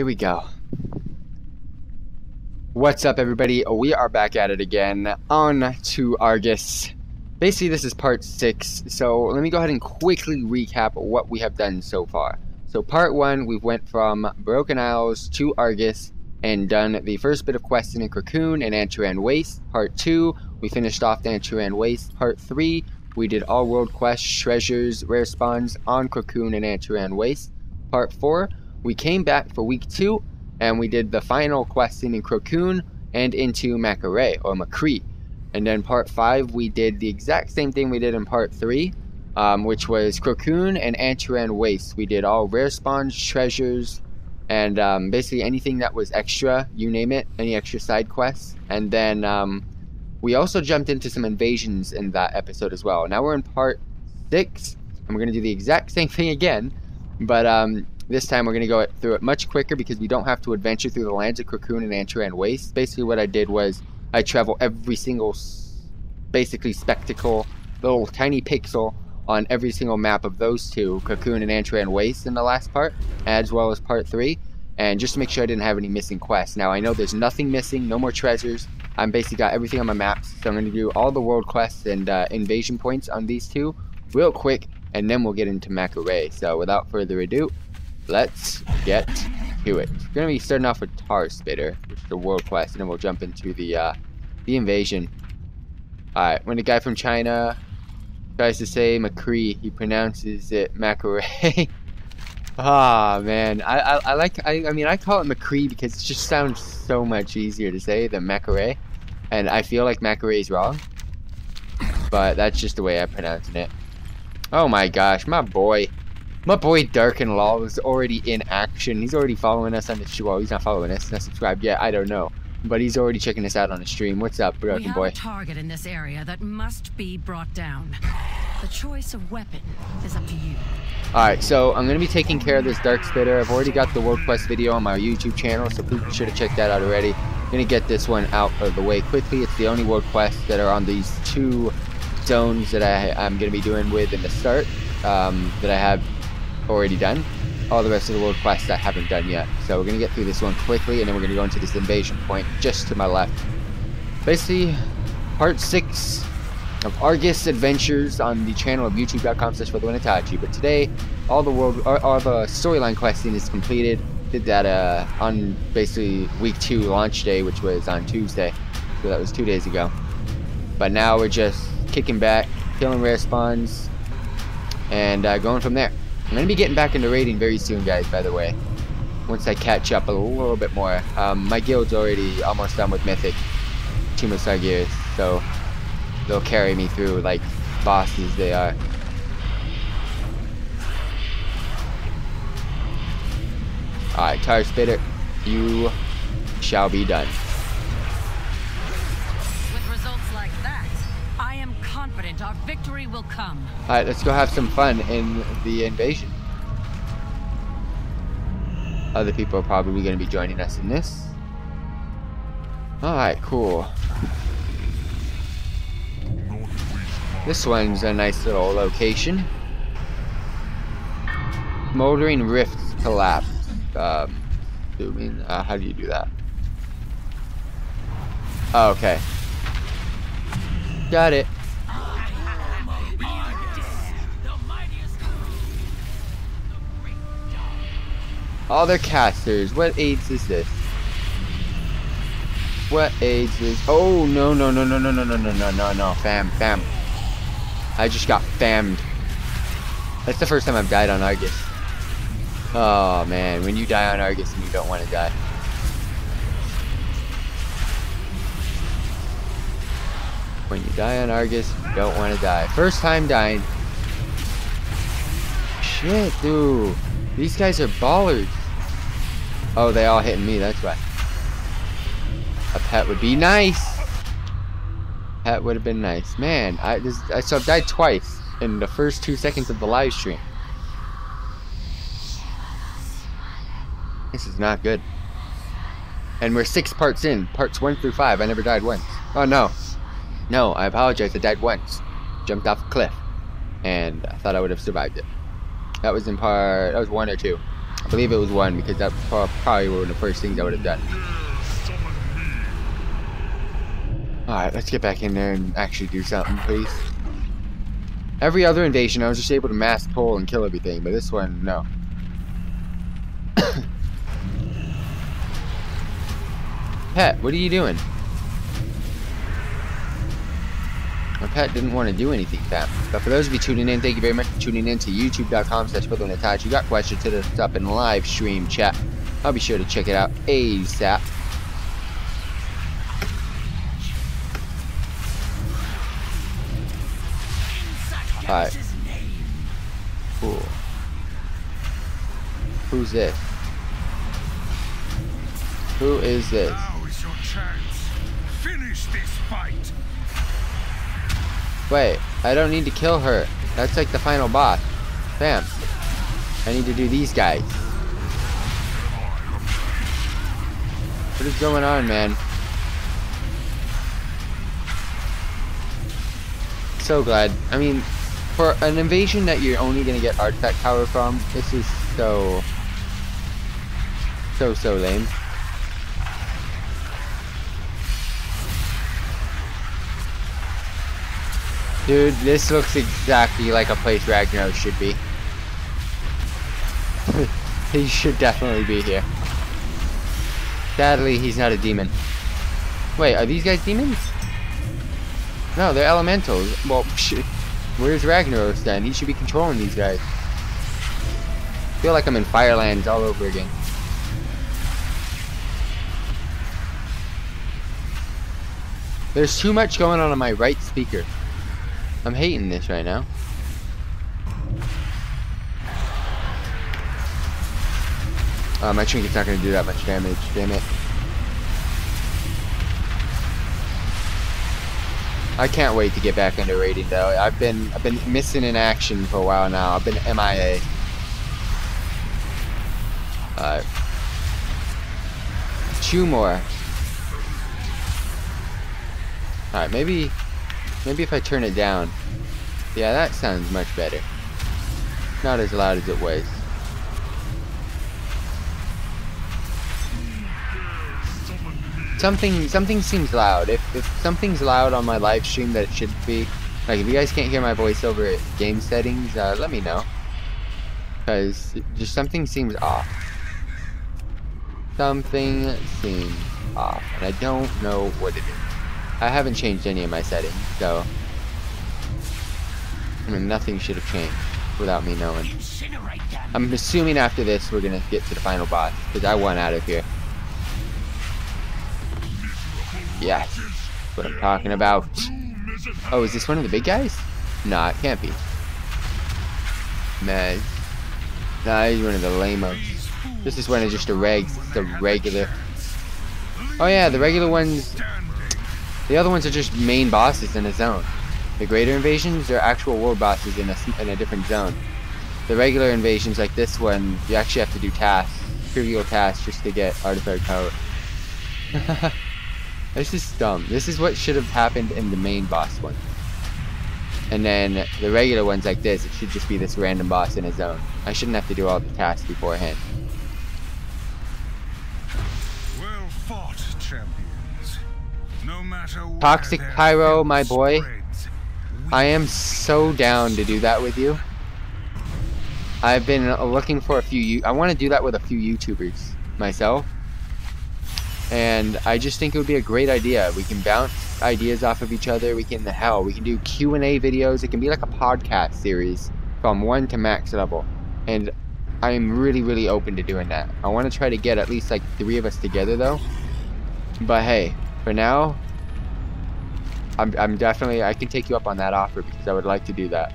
here we go. What's up, everybody? We are back at it again on to Argus. Basically, this is part 6, so let me go ahead and quickly recap what we have done so far. So part 1, we went from Broken Isles to Argus and done the first bit of questing in Krokuun and Antoran Waste. Part 2, we finished off the Antoran Waste. Part 3, we did all world quests, treasures, rare spawns on Krokuun and Antoran Waste. Part 4, we came back for week 2 and we did the final questing in Krokuun and into Macquarie or Macree. And then part 5, we did the exact same thing we did in part 3, um, which was Krokuun and Antoran Waste. We did all rare spawns, treasures, and um, basically anything that was extra, you name it, any extra side quests. And then um, we also jumped into some invasions in that episode as well. Now we're in part 6, and we're going to do the exact same thing again, but um, this time we're going to go through it much quicker because we don't have to adventure through the lands of Krokuun and Antoran Waste. Basically what I did was I travel every single, basically spectacle, little tiny pixel on every single map of those two, Krokuun and Antoran Waste in the last part, as well as part 3, and just to make sure I didn't have any missing quests. Now I know there's nothing missing, no more treasures, I'm basically got everything on my maps, so I'm going to do all the world quests and uh, invasion points on these two real quick, and then we'll get into Macquarie. So without further ado, let's get to it. We're to be starting off with Tar Spitter, which is the world quest, and then we'll jump into the, uh, the invasion. Alright, when the guy from China tries to say Macree, he pronounces it Macquarie. Ah, oh, man. I, I, I like, I, I mean, I call it McCree because it just sounds so much easier to say than Macquarie. And I feel like Macquarie is wrong. But that's just the way I'm pronouncing it. Oh my gosh, my boy. My boy Darken Law is already in action. He's already following us on the stream. Well, he's not following us, not subscribed yet. I don't know. But he's already checking us out on the stream. What's up, Broken we have Boy? a target in this area that must be brought down. The choice of weapon is up to you. Alright, so I'm going to be taking care of this Dark Spitter. I've already got the World Quest video on my YouTube channel, so please be sure to check that out already. I'm going to get this one out of the way quickly. It's the only World Quest that are on these two zones that I, am going to be doing with in the start um, that I have already done. All the rest of the World Quests I haven't done yet. So we're going to get through this one quickly, and then we're going to go into this invasion point just to my left. Basically, part 6 of Argus Adventures on the channel of youtube.com slash But today, all the world, all the storyline questing is completed. Did that uh, on basically week two launch day, which was on Tuesday. So that was two days ago. But now we're just kicking back, killing rare spawns, and uh, going from there. I'm going to be getting back into raiding very soon, guys, by the way. Once I catch up a little bit more. Um, my guild's already almost done with Mythic. Sargeras, so they'll carry me through like bosses they are. Alright, Tar Spitter, you shall be done. Confident our victory will come. Alright, let's go have some fun in the invasion. Other people are probably going to be joining us in this. Alright, cool. This one's a nice little location. Smoldering rifts collapse. Um. Uh, how do you do that? Oh, okay. Got it. All their casters. What AIDS is this? What AIDS is? Oh no no no no no no no no no no no fam fam. I just got fammed. That's the first time I've died on Argus. Oh man, when you die on Argus and you don't want to die. When you die on Argus, you don't want to die. First time dying. Shit, dude. These guys are ballers. Oh, they all hitting me, that's why. A pet would be nice. That would have been nice. Man, I, this, I so I've died twice in the first two seconds of the live stream. This is not good. And we're six parts in. Parts one through five. I never died once. Oh no. No, I apologize. I died once. Jumped off a cliff. And I thought I would have survived it. That was in part... That was one or two. I believe it was one because that probably one of the first things I would have done. Alright, let's get back in there and actually do something, please. Every other invasion, I was just able to mass pull and kill everything, but this one, no. Pet, what are you doing? Pet didn't want to do anything, fam. But for those of you tuning in, thank you very much for tuning in to youtube.com slash Attach. You got questions, to us up in live stream chat. I'll be sure to check it out ASAP. Alright. Cool. Who's this? Who is this? Wait, I don't need to kill her. That's like the final boss. Bam. I need to do these guys. What is going on, man? So glad. I mean, for an invasion that you're only gonna get artifact power from, this is so... So, so lame. Dude, this looks exactly like a place Ragnaros should be. he should definitely be here. Sadly, he's not a demon. Wait, are these guys demons? No, they're elementals. Well. Where's Ragnaros then? He should be controlling these guys. I feel like I'm in Firelands all over again. There's too much going on on my right speaker. I'm hating this right now. Uh, my trinket's not going to do that much damage, damn it. I can't wait to get back into raiding though. I've been I've been missing in action for a while now. I've been MIA. Alright. Two more. Alright, maybe Maybe if I turn it down. Yeah, that sounds much better. Not as loud as it was. Something something seems loud. If, if something's loud on my live stream that it should be, like if you guys can't hear my voice over at game settings, uh, let me know. Because just something seems off. Something seems off. And I don't know what it is. I haven't changed any of my settings, so... I mean, nothing should have changed without me knowing. I'm assuming after this we're gonna get to the final boss, because I want out of here. Yes, what I'm talking about. Oh, is this one of the big guys? Nah, it can't be. Man. Nah, he's one of the lamos. This is one of just the regs, the regular. Oh yeah, the regular ones the other ones are just main bosses in a zone. The greater invasions are actual war bosses in a, in a different zone. The regular invasions like this one, you actually have to do tasks, trivial tasks just to get artifact power. this is dumb. This is what should have happened in the main boss one. And then the regular ones like this, it should just be this random boss in a zone. I shouldn't have to do all the tasks beforehand. Toxic Pyro, my boy. I am so down to do that with you. I've been uh, looking for a few. I want to do that with a few YouTubers myself, and I just think it would be a great idea. We can bounce ideas off of each other. We can the hell, we can do Q and A videos. It can be like a podcast series from one to max level, and I am really, really open to doing that. I want to try to get at least like three of us together though. But hey, for now, I'm, I'm definitely, I can take you up on that offer because I would like to do that.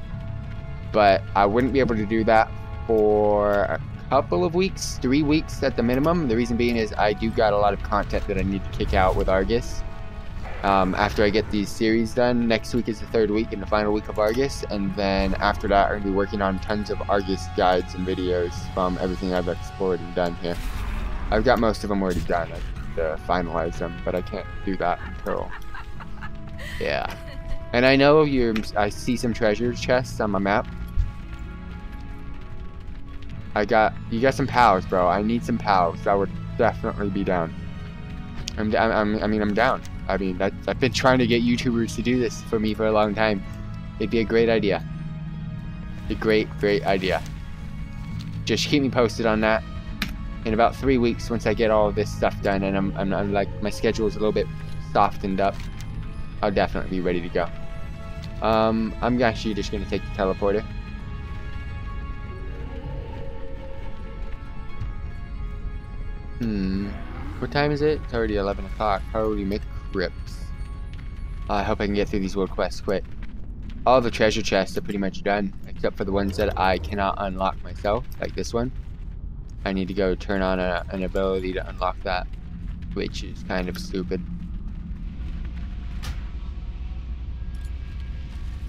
But I wouldn't be able to do that for a couple of weeks, three weeks at the minimum. The reason being is I do got a lot of content that I need to kick out with Argus. Um, after I get these series done, next week is the third week and the final week of Argus, and then after that, I'm going to be working on tons of Argus guides and videos from everything I've explored and done here. I've got most of them already done. I need to finalize them, but I can't do that until yeah. And I know you're. I see some treasure chests on my map. I got you got some pals, bro. I need some pals. I would definitely be down. I'm, I'm, I mean, I'm down. I mean, that, I've been trying to get YouTubers to do this for me for a long time. It'd be a great idea. A great, great idea. Just keep me posted on that. In about three weeks, once I get all this stuff done and I'm, I'm, I'm like, my schedule is a little bit softened up, I'll definitely be ready to go. Um, I'm actually just gonna take the teleporter. Hmm. What time is it? It's already 11 o'clock. Holy McCrips. I hope I can get through these world quests quick. All the treasure chests are pretty much done, except for the ones that I cannot unlock myself, like this one. I need to go turn on a, an ability to unlock that, which is kind of stupid.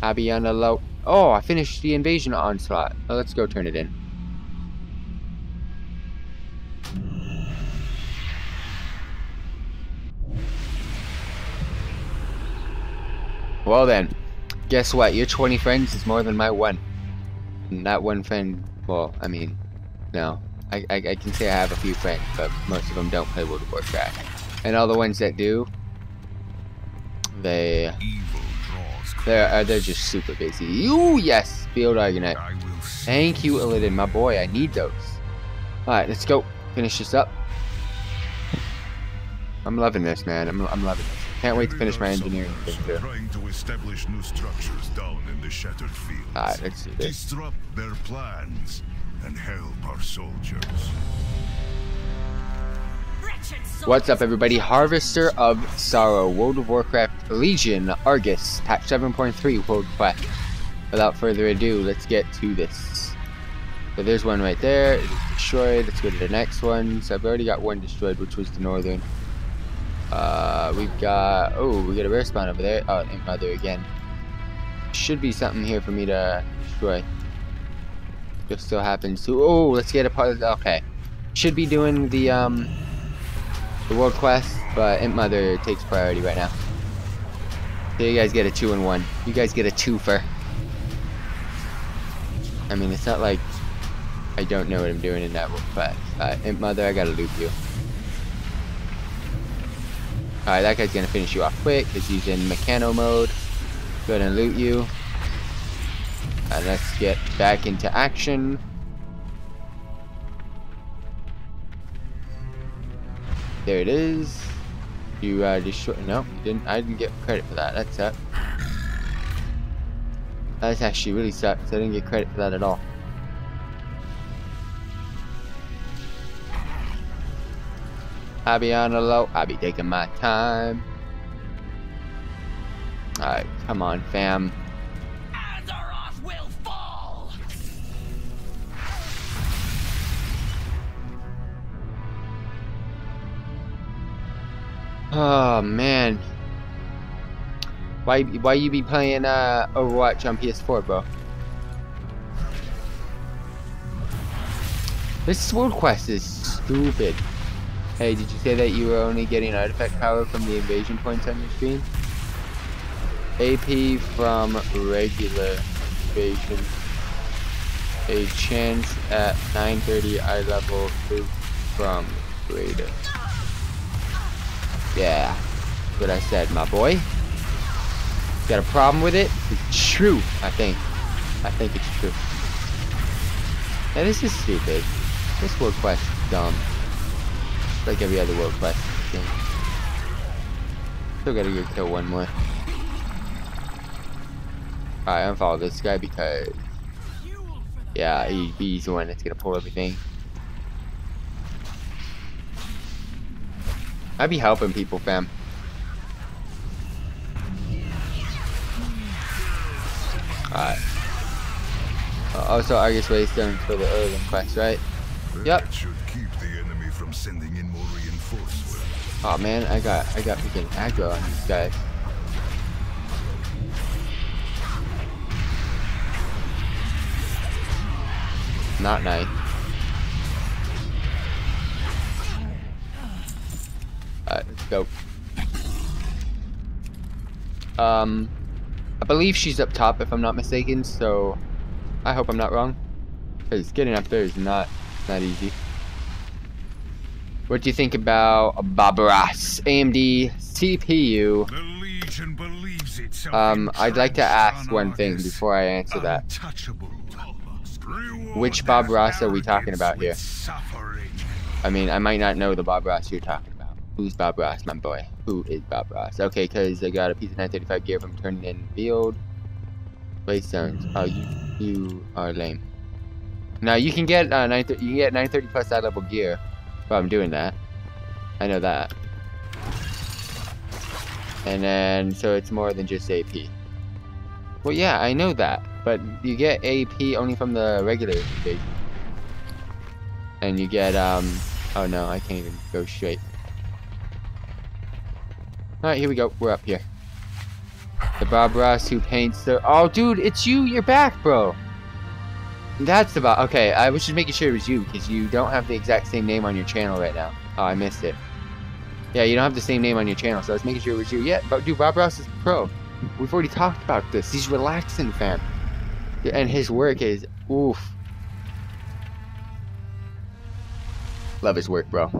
Abby on a low. Oh, I finished the invasion onslaught. Well, let's go turn it in. Well then, guess what? Your 20 friends is more than my one. And that one friend, well, I mean, no. I, I, I, can say I have a few friends, but most of them don't play World of Warcraft. And all the ones that do, they, they're, uh, they're just super busy. You, yes, Field Argonaut. Thank you, Illidan, my boy. I need those. Alright, let's go. Finish this up. I'm loving this, man. I'm, I'm loving this. Can't wait to finish my engineering thing too. Trying to establish new structures down in the shattered fields. Alright, let's do this. Disrupt their plans and help our soldiers. What's up everybody? Harvester of Sorrow, World of Warcraft Legion, Argus, patch 7.3 World Quest. Without further ado, let's get to this. So there's one right there, it is destroyed, let's go to the next one. So I've already got one destroyed, which was the northern. Uh, we've got, oh, we got a rare spawn over there. Oh, Imp Mother again. Should be something here for me to destroy. Just still happens to, oh, let's get a part, of the, okay. Should be doing the, um, the world quest, but Imp Mother takes priority right now. So you guys get a two and one. You guys get a twofer. I mean, it's not like I don't know what I'm doing in that world quest. Uh, Imp Mother, I gotta loop you. Alright, that guy's gonna finish you off quick because he's in mechano mode. Go ahead and loot you. And let's get back into action. There it is. You uh, destroy. No, you didn't. I didn't get credit for that. That sucked. That's actually really sucks. I didn't get credit for that at all. I be on the low. I be taking my time. Alright, come on, fam. Oh man. Why why you be playing uh Overwatch on PS4, bro? This world quest is stupid. Hey, did you say that you were only getting artifact power from the invasion points on your screen? AP from regular invasion. A chance at 930 eye level from greater. Yeah, what I said, my boy. Got a problem with it? It's true, I think. I think it's true. Now this is stupid. This world quest is dumb. Like every other world quest game. Still gotta go kill one more. Alright, unfollow this guy because yeah, he, he's the one that's gonna pull everything. I be helping people, fam. Alright. Uh, also, Argus Waystone for the Erlen quest, right? Yep. That should keep the enemy from sending in more reinforcements. Oh man, I got I got freaking aggro on these guys. Not nice. Go. Um, I believe she's up top if I'm not mistaken, so I hope I'm not wrong. Because getting up there is not not easy. What do you think about Barbaros AMD CPU? The Legion believes itself Um, I'd like to ask one thing before I answer that. Which Bob Ross are we talking about here? I mean, I might not know the Bob Ross you're talking. Who's Bob Ross, my boy? Who is Bob Ross? Okay, because I got a piece of 935 gear from turning in field. Waystones. Oh, you you are lame. Now you can get uh, 930, you can get 930 plus side level gear. I'm doing that. I know that. And then, so it's more than just AP. Well, yeah, I know that, but you get AP only from the regular invasion. And you get, um, oh no, I can't even go straight. Alright, here we go. We're up here. The Bob Ross who paints the. Oh, dude, it's you. You're back, bro. That's the Bob. Okay, I was just making sure it was you because you don't have the exact same name on your channel right now. Oh, I missed it. Yeah, you don't have the same name on your channel, so I was making sure it was you. Yeah, but dude, Bob Ross is pro. We've already talked about this. He's relaxing, fam. And his work is oof. Love his work, bro.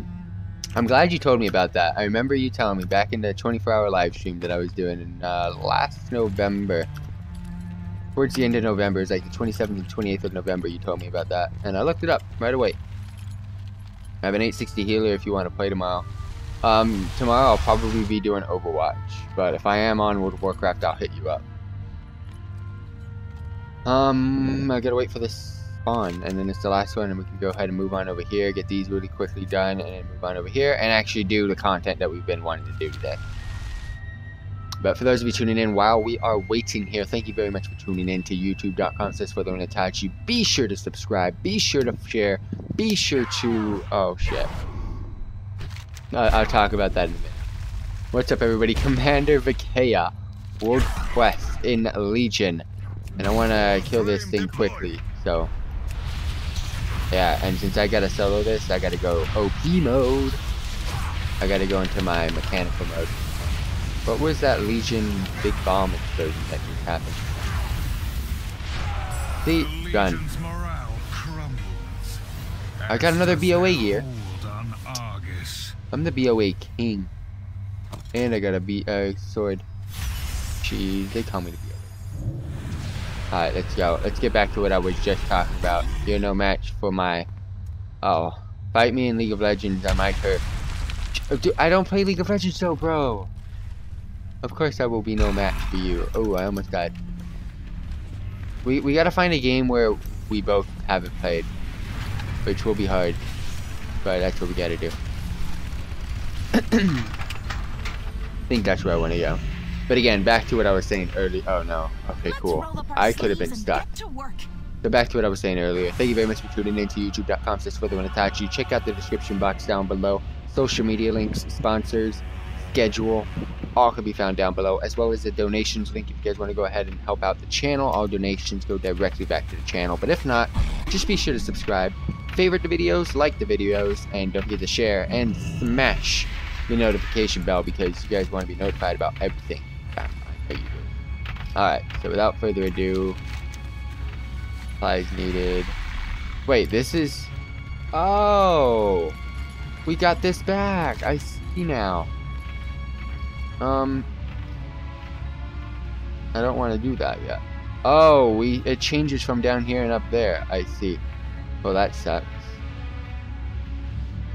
I'm glad you told me about that. I remember you telling me back in the 24-hour live stream that I was doing in uh, last November. Towards the end of November, it's like the 27th and 28th of November. You told me about that, and I looked it up right away. I have an 860 healer if you want to play tomorrow. Um, tomorrow I'll probably be doing Overwatch, but if I am on World of Warcraft, I'll hit you up. Um, I gotta wait for this spawn, and then it's the last one, and we can go ahead and move on over here, get these really quickly done, and then move on over here, and actually do the content that we've been wanting to do today. But for those of you tuning in while we are waiting here, thank you very much for tuning in to youtube.com slash Further Itachi. Be sure to subscribe, be sure to share, be sure to... Oh, shit. Uh, I'll talk about that in a minute. What's up, everybody? Commander Vecaya, World Quest in Legion. And I want to kill this thing quickly, so... Yeah, and since I gotta solo this, I gotta go OP mode. I gotta go into my mechanical mode. What was that Legion big bomb explosion that just happened? The See, gun. Legion's morale crumbles. I got another BOA gear. hold on Argus. I'm the BOA king. And I got a B uh, sword. Jeez, they call me the. Alright, let's go. Let's get back to what I was just talking about. You're no match for my... Oh. Fight me in League of Legends, I might hurt. Dude, I don't play League of Legends though, bro. Of course I will be no match for you. Oh, I almost died. We, we gotta find a game where we both haven't played. Which will be hard. But that's what we gotta do. I think that's where I want to go. But again, back to what I was saying earlier. Oh no. Okay, cool. I could have been stuck. So back to what I was saying earlier. Thank you very much for tuning in to youtube.com slash further Itachi. Check out the description box down below. Social media links, sponsors, schedule, all can be found down below, as well as the donations link if you guys want to go ahead and help out the channel. All donations go directly back to the channel. But if not, just be sure to subscribe, favorite the videos, like the videos, and don't forget to share and smash the notification bell because you guys want to be notified about everything. Alright, so without further ado, supplies needed. Wait, this is. Oh! We got this back! I see now. Um. I don't want to do that yet. Oh, we it changes from down here and up there. I see. Well, that sucks.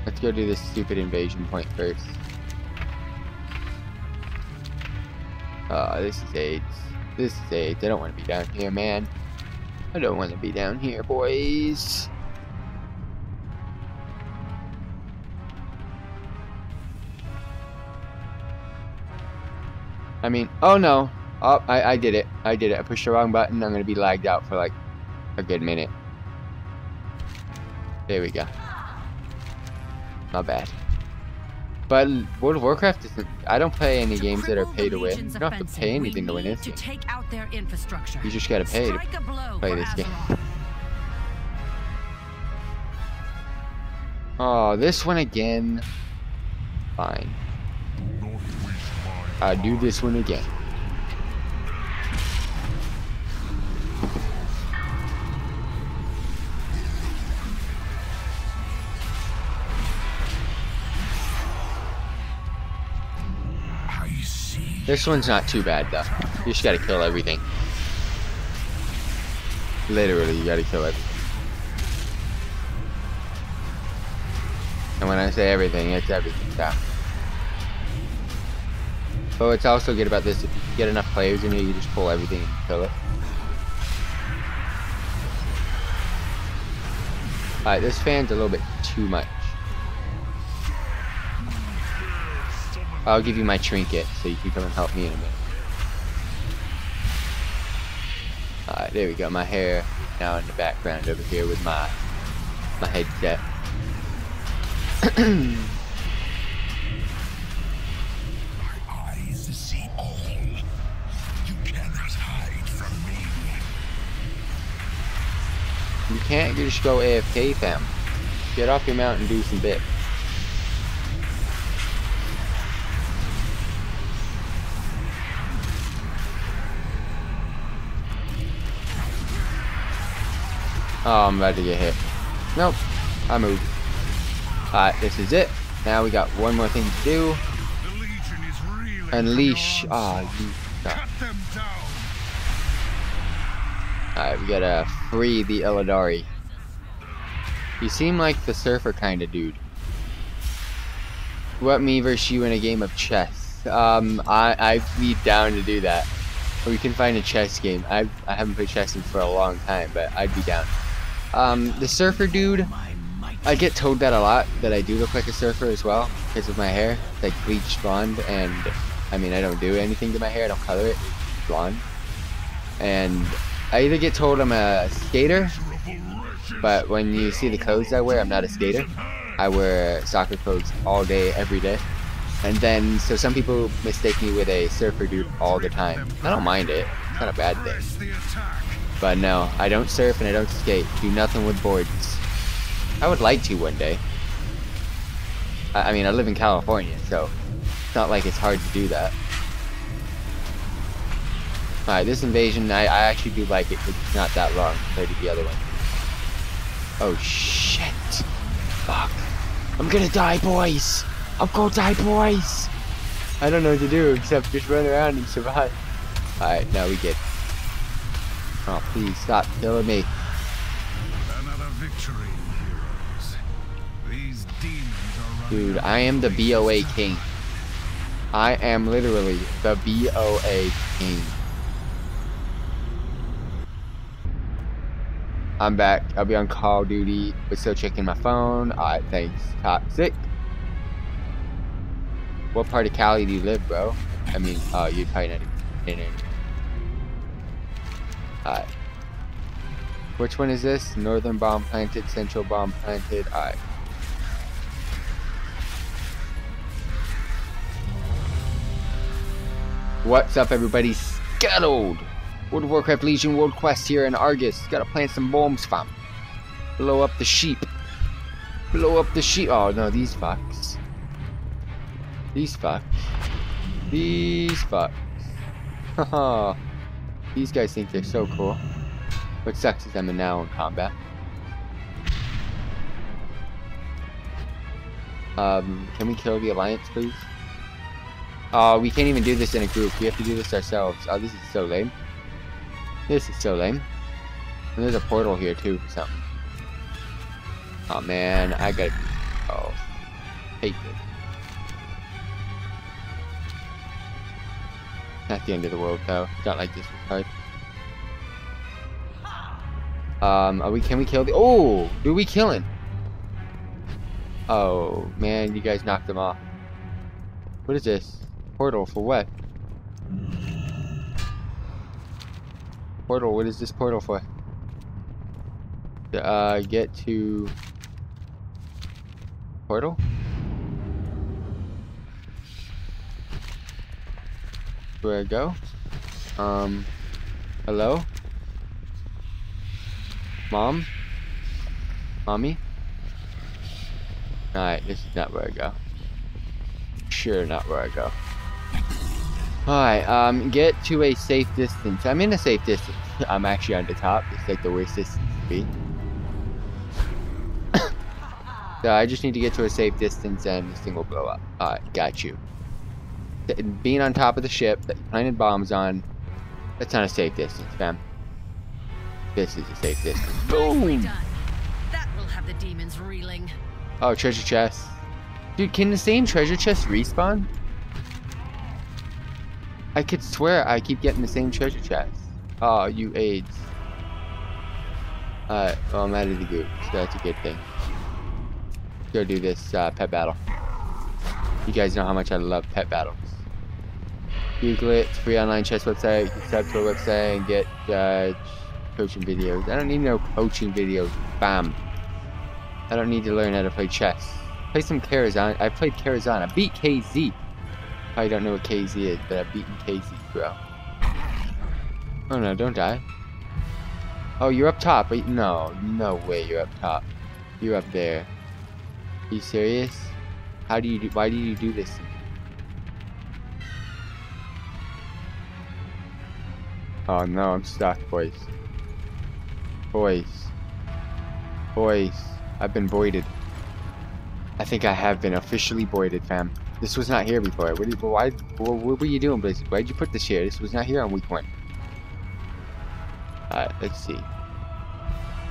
Let's go do this stupid invasion point first. Oh, this is AIDS. This is AIDS. I don't want to be down here, man. I don't want to be down here, boys. I mean, oh no. Oh, I, I did it. I did it. I pushed the wrong button. I'm going to be lagged out for like a good minute. There we go. Not bad. But World of Warcraft isn't. I don't play any games that are pay to win. You don't have to pay anything to win this To game. take out their infrastructure. You just gotta pay to Strike a blow play this game. Oh, this one again. Fine. Not with my I'll do this one again. This one's not too bad though. You just gotta kill everything. Literally, you gotta kill everything. And when I say everything, it's everything. So. But what's also good about this, if you get enough players in here, you just pull everything and kill it. Alright, this fan's a little bit too much. I'll give you my trinket so you can come and help me in a minute. Alright, there we go. My hair now in the background over here with my my headset. You can't just go AFK, fam. Get off your mount and do some bit. Oh, I'm about to get hit. Nope. I moved. Alright, this is it. Now we got one more thing to do. The Legion is Unleash. Ah, onslaught. you. Cut them down. Alright, we gotta free the Illidari. You seem like the surfer kind of dude. What me versus you in a game of chess? Um, I I'd be down to do that. We can find a chess game. I I haven't played chess in for a long time, but I'd be down. Um, the surfer dude. I get told that a lot that I do look like a surfer as well because of my hair, like bleached blonde, and I mean I don't do anything to my hair. I don't color it blonde, and I either get told I'm a skater, but when you see the clothes I wear, I'm not a skater. I wear soccer clothes all day, every day. And then, so some people mistake me with a surfer dude all the time. I don't mind it. It's not a bad thing. But no, I don't surf and I don't skate. Do nothing with boards. I would like to one day. I, I mean, I live in California, so it's not like it's hard to do that. Alright, this invasion, I, I actually do like it 'cause it's not that long compared to the other one. Oh shit. Fuck. I'm gonna die, boys! I'm gonna die, boys! I don't know what to do except just run around and survive. Alright, now we get. Oh, please stop killing me. Another victory, heroes. These demons are Dude, I am the BOA king. I am literally the BOA king. I'm back. I'll be on Call of Duty, but still checking my phone. Alright, thanks. Toxic. What part of Cali do you live, bro? I mean, oh, you'd probably not in it. Alright. Which one is this? Northern bomb planted, central bomb planted. Alright. What's up, everybody? Scuttled! World of Warcraft Legion World Quest here in Argus. Gotta plant some bombs, fam. Blow up the sheep. Blow up the sheep. Oh no, these fucks. These fucks. These fucks. Haha. These guys think they're so cool. What sucks is I'm now in combat. Um, can we kill the Alliance, please? Oh, we can't even do this in a group. We have to do this ourselves. Oh, this is so lame. This is so lame. And there's a portal here too for something. Oh man, I gotta. Oh, hate this. Not the end of the world though. It's not like this was hard. Um, are we? Can we kill the? Oh, do we kill him? Oh man, you guys knocked him off. What is this? Portal for what? Portal, what is this portal for? To, uh, get to... Portal? Where I go? Um, hello? Mom? Mommy? Alright, this is not where I go. Sure not where I go. Alright, um, get to a safe distance. I'm in a safe distance. I'm actually on the top. It's like the worst distance to be. so I just need to get to a safe distance and this thing will blow up. Alright, got you. Th- being on top of the ship that you planted bombs on, that's not a safe distance, fam. This is a safe distance. Boom! done. That will have the demons reeling. Oh, treasure chest. Dude, can the same treasure chest respawn? I could swear I keep getting the same treasure chest. Oh, you AIDS. Alright, well, I'm out of the group, so that's a good thing. Go do this uh, pet battle. You guys know how much I love pet battles. Google it, it's free online chess website. You can to our website and get uh, coaching videos. I don't need no coaching videos. Bam. I don't need to learn how to play chess. Play some Karazhan. I played Karazhan. I beat KZ. I don't know what KZ is, but I've beaten KZ, bro. Oh no, don't die. Oh, you're up top. Wait, no, no way you're up top. You're up there. Are you serious? How do you do, why do you do this? to me? Oh no, I'm stuck, boys. Boys. Boys. I've been voided. I think I have been officially voided, fam. This was not here before. What, did, why, what, what were you doing, Blizzard? Why'd you put this here? This was not here on week one. Alright, let's see.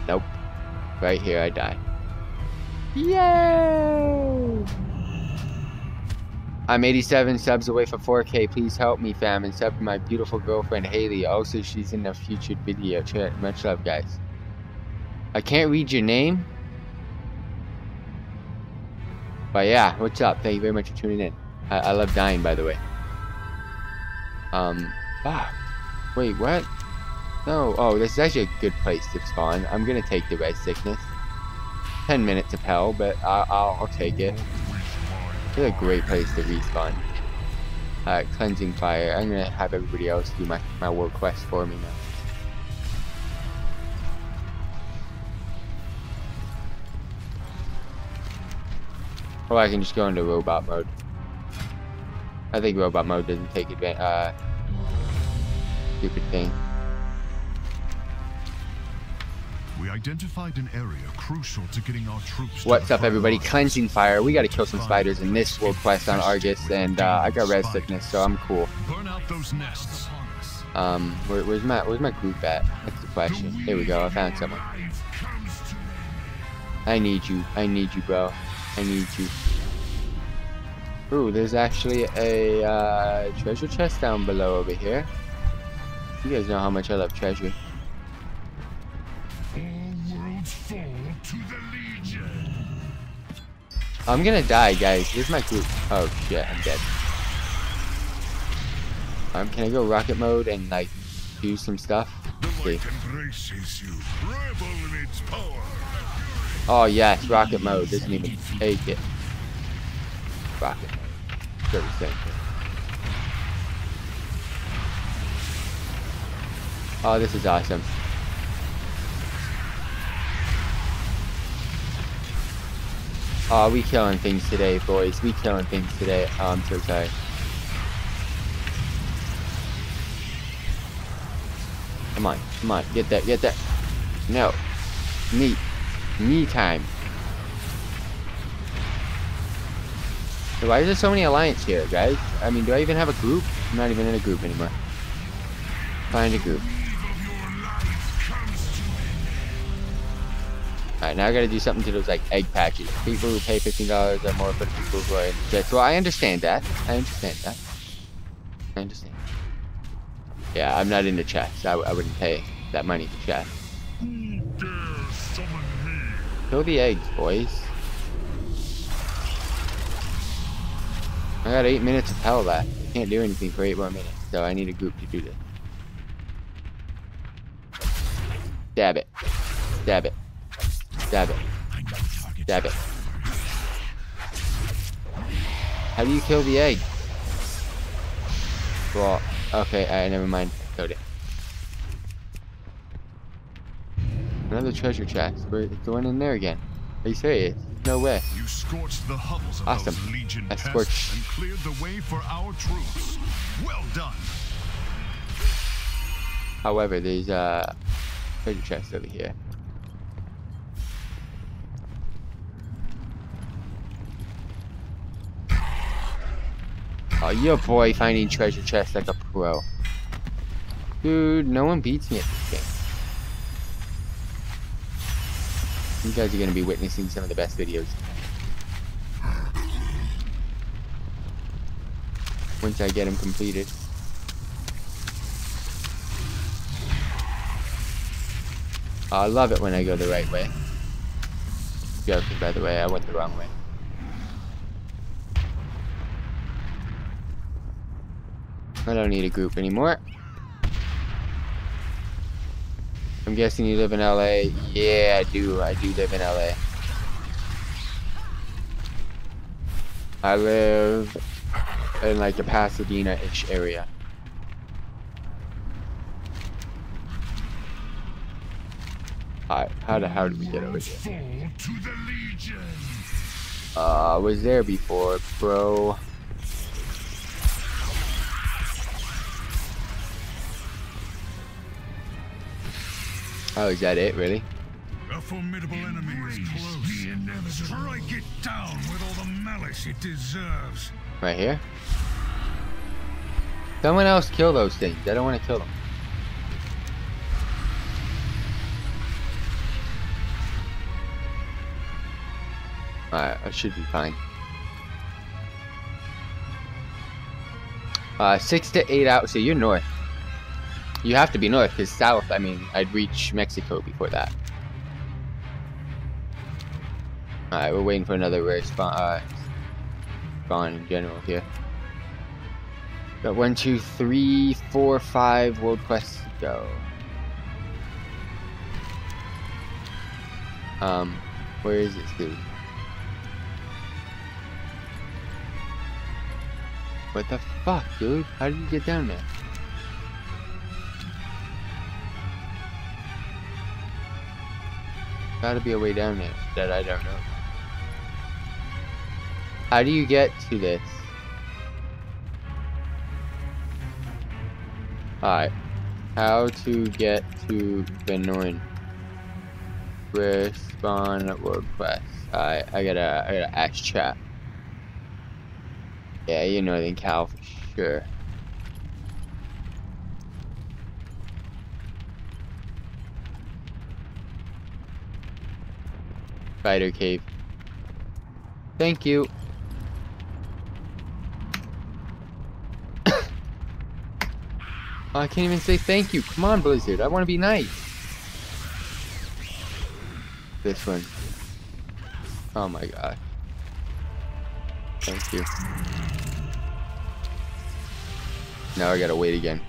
Nope. Right here, I die. Yay! I'm 87 subs away for 4K. Please help me, fam, and sub my beautiful girlfriend Haley. Also, she's in a featured video. Ch- Much love, guys. I can't read your name. But yeah, what's up? Thank you very much for tuning in. I, I love dying, by the way. Um, fuck. Wait, what? No, oh, this is actually a good place to spawn. I'm gonna take the red sickness. 10 minutes of hell, but I, I'll, I'll take it. It's a great place to respawn. Uh, cleansing fire. I'm gonna have everybody else do my, my work quest for me now. Or I can just go into robot mode. I think robot mode doesn't take advantage. Uh, stupid thing. We identified an area crucial to getting our troops. What's up, everybody? Cleansing fire. We gotta kill some spiders in this world quest on Argus, and uh, I got red sickness, so I'm cool. Burn out those nests. Um, where, where's my where's my group at? That's the question. Here we go. I found someone. I need you. I need you, bro. I need you. Ooh, there's actually a uh, treasure chest down below over here. You guys know how much I love treasure. I'm gonna die, guys. Here's my group. Oh shit, I'm dead. Um, can I go rocket mode and like do some stuff? The Okay. light embraces you. Revel in its power. Oh yes, rocket mode. Doesn't even take it. Rocket mode. Sure, the. Oh, this is awesome. Oh, we killing things today, boys. We killing things today. Oh, I'm so sorry. Come on, come on, get that, get that. No. Me. Me time. So why is there so many alliance here, guys? I mean, do I even have a group? I'm not even in a group anymore. Find a group. Alright, now I gotta do something to those, like, egg patches. People who pay $15 or more for the people who are in the. Well, I understand that. I understand that. I understand. Yeah, I'm not into chests. I, I wouldn't pay that money for chests. Kill the eggs, boys. I got eight minutes of hell left. Can't do anything for eight more minutes, so I need a group to do this. Dab it. Dab it. Stab it. Stab it. How do you kill the egg? Well, okay, alright, never mind. Killed it. Another treasure chest. Where it's going in there again. Are you serious? No way. You scorched the hovels of Awesome. those Legion I scorched- and cleared the way for our troops. Well done. However, there's a treasure chest over here. Oh, your boy finding treasure chests like a pro. Dude, no one beats me at this game. You guys are gonna be witnessing some of the best videos. Once I get them completed. Oh, I love it when I go the right way. Joking, by the way, I went the wrong way. I don't need a group anymore. I'm guessing you live in LA. Yeah, I do. I do live in LA. I live in like the Pasadena-ish area. Alright, how the hell did we get over here? Fall to the Legion. Uh, I was there before, bro. Oh, is that it, really? A formidable enemy is close. Strike it down with all the malice it deserves. Right here? Someone else kill those things. I don't want to kill them. Alright, I should be fine. Uh, six to eight hours. So you're north. You have to be north, because south, I mean, I'd reach Mexico before that. Alright, we're waiting for another rare spawn, uh, spawn general here. Got one, two, three, four, five world quests to go. Um, where is this dude? What the fuck, dude? How did you get down there? Gotta be a way down there that I don't know. How do you get to this? Alright. How to get to Ven'orn. Respawn world quest. Alright, I gotta I gotta ask chat. Yeah, you know Northern Cal for sure. Spider cave. Thank you. I can't even say thank you. Come on, Blizzard. I want to be nice. This one. Oh my god. Thank you. Now I gotta wait again.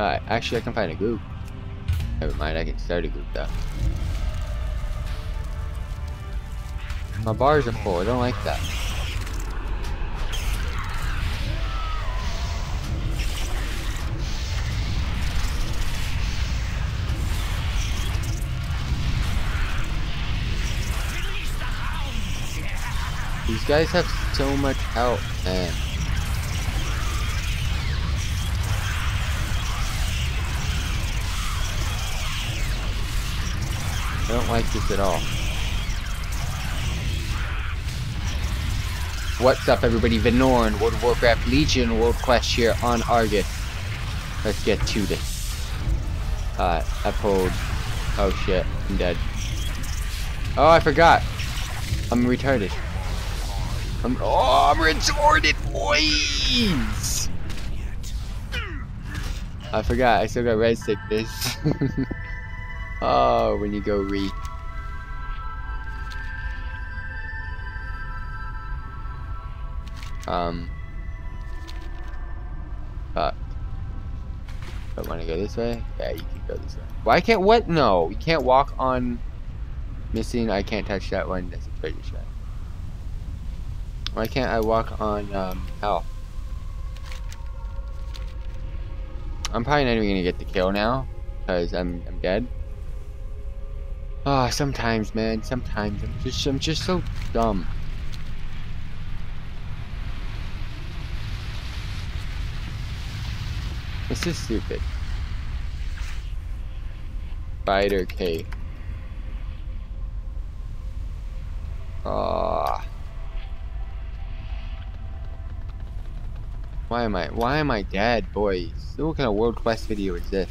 Alright, actually I can find a group. Never mind, I can start a group though. My bars are full, I don't like that. These guys have so much health, man. Don't like this at all. What's up, everybody? Ven'orn, World of Warcraft Legion World Quest here on Argus. Let's get to this. Uh, I pulled. Oh shit, I'm dead. Oh, I forgot. I'm retarded. I'm. Oh, I'm retarded, boys! I forgot. I still got red sickness. oh, when you go re. Um. Fuck. I want to go this way. Yeah, you can go this way. Why can't what? No, you can't walk on. Missing. I can't touch that one. That's a treasure chest. Why can't I walk on um, hell? I'm probably not even gonna get the kill now because I'm I'm dead. Ah, oh, sometimes, man. Sometimes I'm just I'm just so dumb. This is stupid. Spider cave. Ah. Why am I, why am I dead, boys? What kind of World Quest video is this?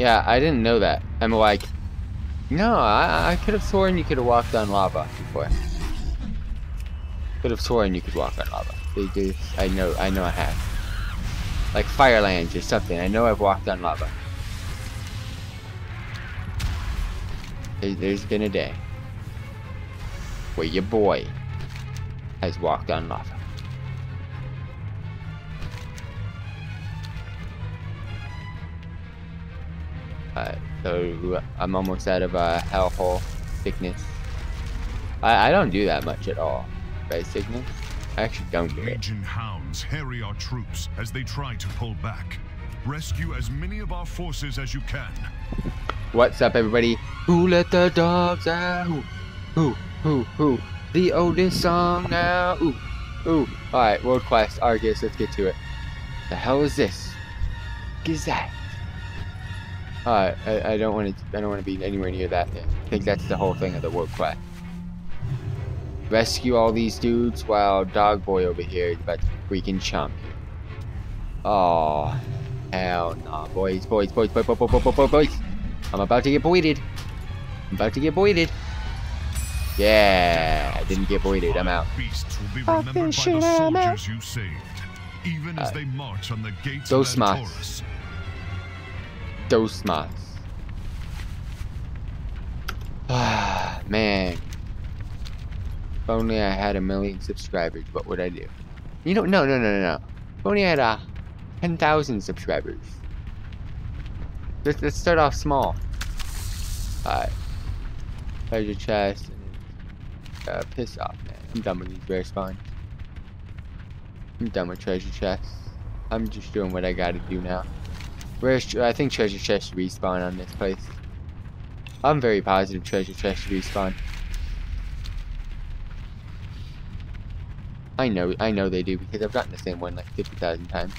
Yeah, I didn't know that. I'm like, no, I, I could have sworn you could have walked on lava before. Could have sworn you could walk on lava. They do. I know. I know I have. Like Firelands or something. I know I've walked on lava. There- There's been a day where your boy has walked on lava. Uh, so I'm almost out of uh, hellhole sickness. I, I don't do that much at all. Right, sickness? I actually don't do it. Legion hounds harry our troops as they try to pull back. Rescue as many of our forces as you can. What's up, everybody? Who let the dogs out? Who, who, who, who? The oldest song now. Ooh, ooh. All right, World Quest, Argus. Let's get to it. The hell is this? Gazette. All right, I, I don't want to. I don't want to be anywhere near that. Thing. I think that's the whole thing of the World Quest. Rescue all these dudes while Dog Boy over here is about to freaking chump you. Oh, hell no, boys, boys, boys, boys, boys, boys, boys, boys, boys. I'm about to get voided. I'm about to get voided. Yeah, I didn't get voided. I'm out. Beasts will be Fucking shit, I'm out. soldiers you as Uh, they march on the gates Dos of mas. Antorus. Ah, man. If only I had a million subscribers, what would I do? You know, no, no, no, no, no. If only I had uh, 10,000 subscribers. Let's, let's start off small. Alright. Treasure chest. And, uh, piss off, man. I'm done with these rare spawns. I'm done with treasure chests. I'm just doing what I gotta do now. Where's I think treasure chest respawn on this place. I'm very positive treasure chest respawn. I know, I know they do because I've gotten the same one like 50,000 times.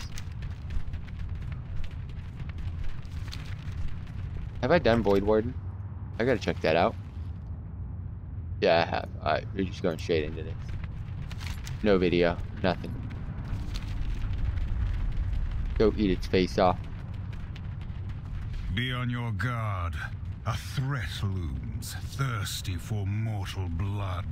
Have I done Void Warden? I gotta check that out. Yeah, I have. Alright, we're just going straight into this. No video, nothing. Go eat its face off. Be on your guard. A threat looms, thirsty for mortal blood.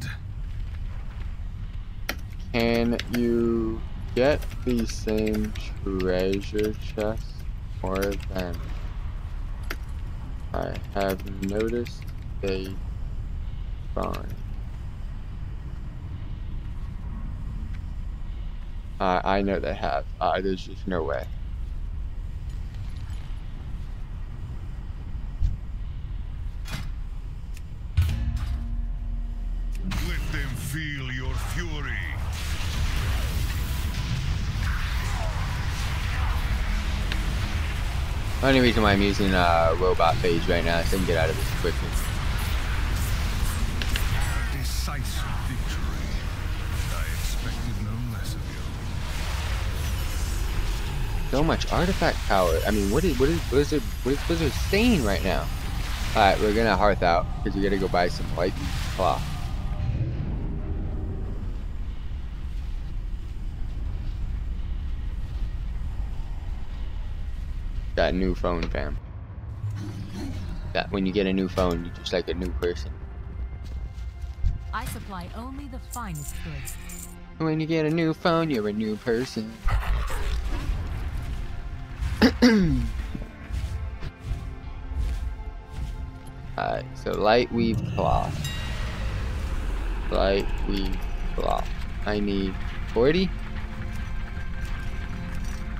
Can you get the same treasure chest for them? I have noticed they find. Uh, I know they have. Uh, there's just no way. Let them feel your fury. Only reason why I'm using uh, robot phase right now is I can get out of this quickly. Decisive victory. I expected no less of you. So much artifact power. I mean, what is what is Blizzard what is Blizzard saying right now? All right, we're gonna hearth out because we gotta go buy some white cloth. That new phone, fam. That when you get a new phone, you're just like a new person. I supply only the finest goods. When you get a new phone, you're a new person. Alright, so light weave cloth. Light weave cloth. I need 40.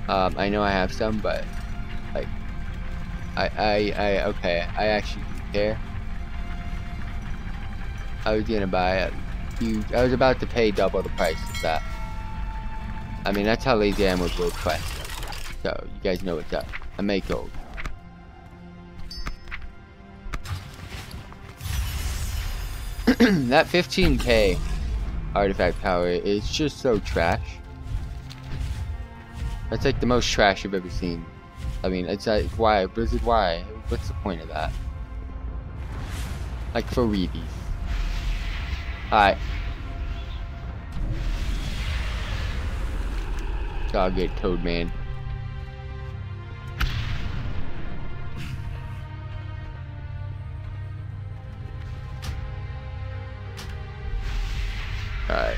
Um, I know I have some, but I, I, I, okay, I actually care. I was gonna buy it. You, I was about to pay double the price of that. I mean, that's how lazy I am with World Quest. So, you guys know what's up. I make gold. that 15k artifact power is just so trash. That's like the most trash I've ever seen. I mean, it's like, why? Blizzard, why? What's the point of that? Like, for readies. Alright. All good, Toad Man. Alright.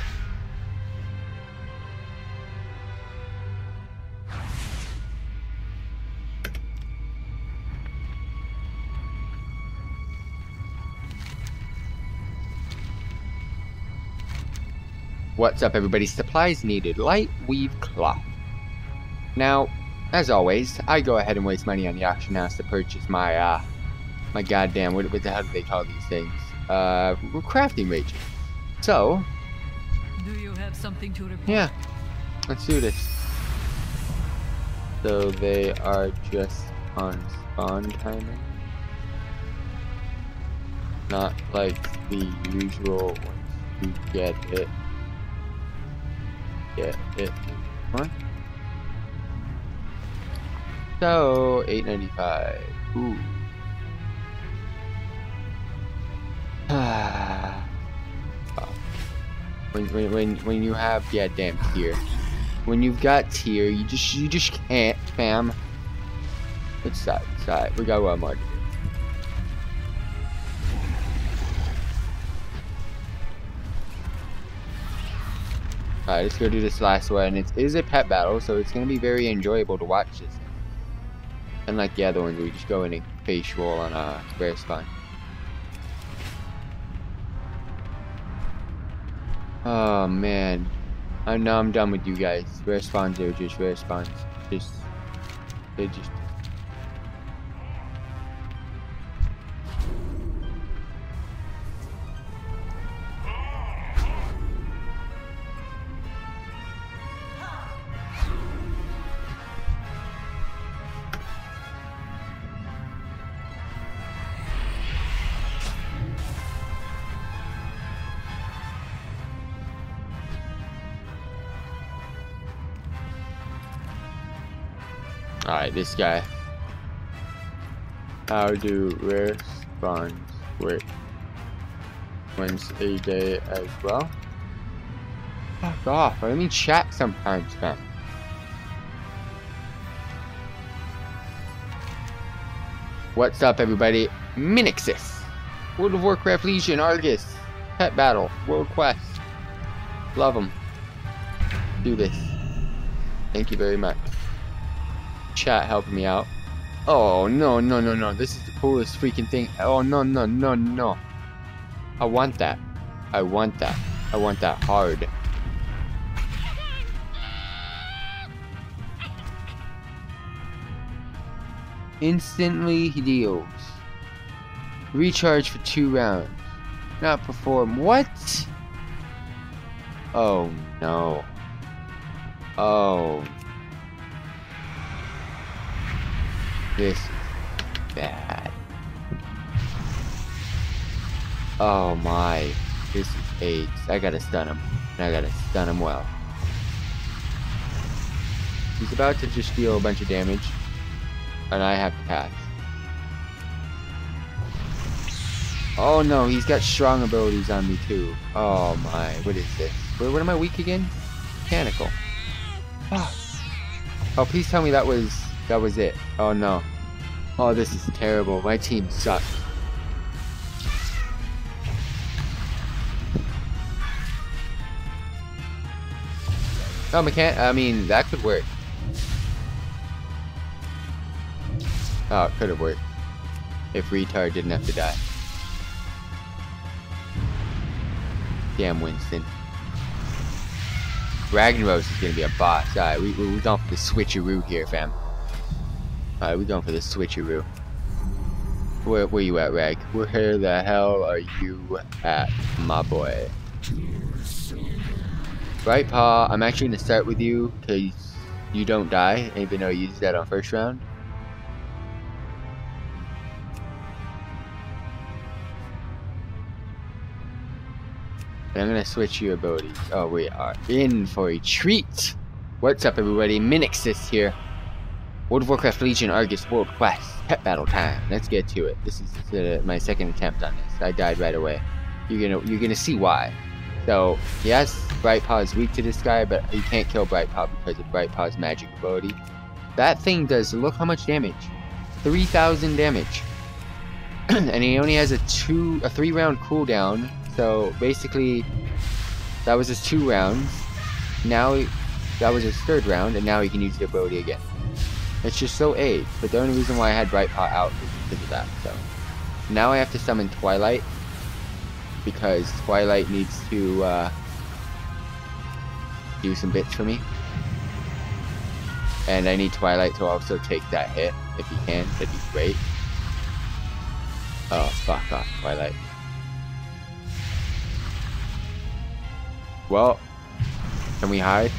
What's up everybody? Supplies needed. Light weave cloth. Now, as always, I go ahead and waste money on the auction house to purchase my, uh, my goddamn, what, what the hell do they call these things? Uh, crafting wages. So, Do you have something to report? yeah, let's do this. So they are just on spawn timer. Not like the usual ones you get it. Get it. What? So, 895. Ooh. Ah. when, when, when, when you have yeah damn tier when you've got tier you just you just can't fam it's that it's that we got one more Alright, let's go do this last one. And it is a pet battle, so it's going to be very enjoyable to watch this. Unlike the other ones, we just go in and face roll on a rare spawn. Oh man. I know I'm done with you guys. Rare spawns are just rare spawns. Just they just This guy. How do rare spawns work? Once a day as well? Fuck off. Let me chat sometimes, man. What's up, everybody? Minixis. World of Warcraft Legion, Argus. Pet Battle. World Quest. Love them. Do this. Thank you very much chat helping me out. Oh, no, no, no, no. This is the coolest freaking thing. Oh, no, no, no, no. I want that. I want that. I want that hard. Instantly heals. Recharge for two rounds. Not perform. What? Oh, no. Oh, This is bad. Oh my. This is AIDS. I gotta stun him. And I gotta stun him well. He's about to just deal a bunch of damage. And I have to pass. Oh no, he's got strong abilities on me too. Oh my, what is this? What, what am I weak again? Mechanical. Oh. oh, please tell me that was that was it. Oh no. Oh, this is terrible. My team sucks. Oh, mechan- I mean, that could work. Oh, it could have worked. If retard didn't have to die. Damn, Winston. Ragnaros is gonna be a boss. Alright, we, we, going for the switcheroo here, fam. Alright, we're going for the switcheroo. Where, where you at, Rag? Where the hell are you at, my boy? Right paw, I'm actually gonna start with you because you don't die, even though you used that on first round. And I'm gonna switch your abilities. Oh, we are in for a treat! What's up, everybody? Minixis here. World of Warcraft Legion Argus World Quest. Pet battle time. Let's get to it. This is uh, my second attempt on this. I died right away. You're gonna you're gonna see why. So yes, Brightpaw is weak to this guy, but you can't kill Brightpaw because of Brightpaw's magic ability. That thing does look how much damage. 3,000 damage. and he only has a two a three round cooldown. So basically, that was his two rounds. Now that was his third round, and now he can use the ability again. It's just so aged, but the only reason why I had Brightpaw out is because of that, so. Now I have to summon Twilight, because Twilight needs to, uh, do some bits for me. And I need Twilight to also take that hit, if he can, that'd be great. Oh, fuck off, Twilight. Well, can we hide?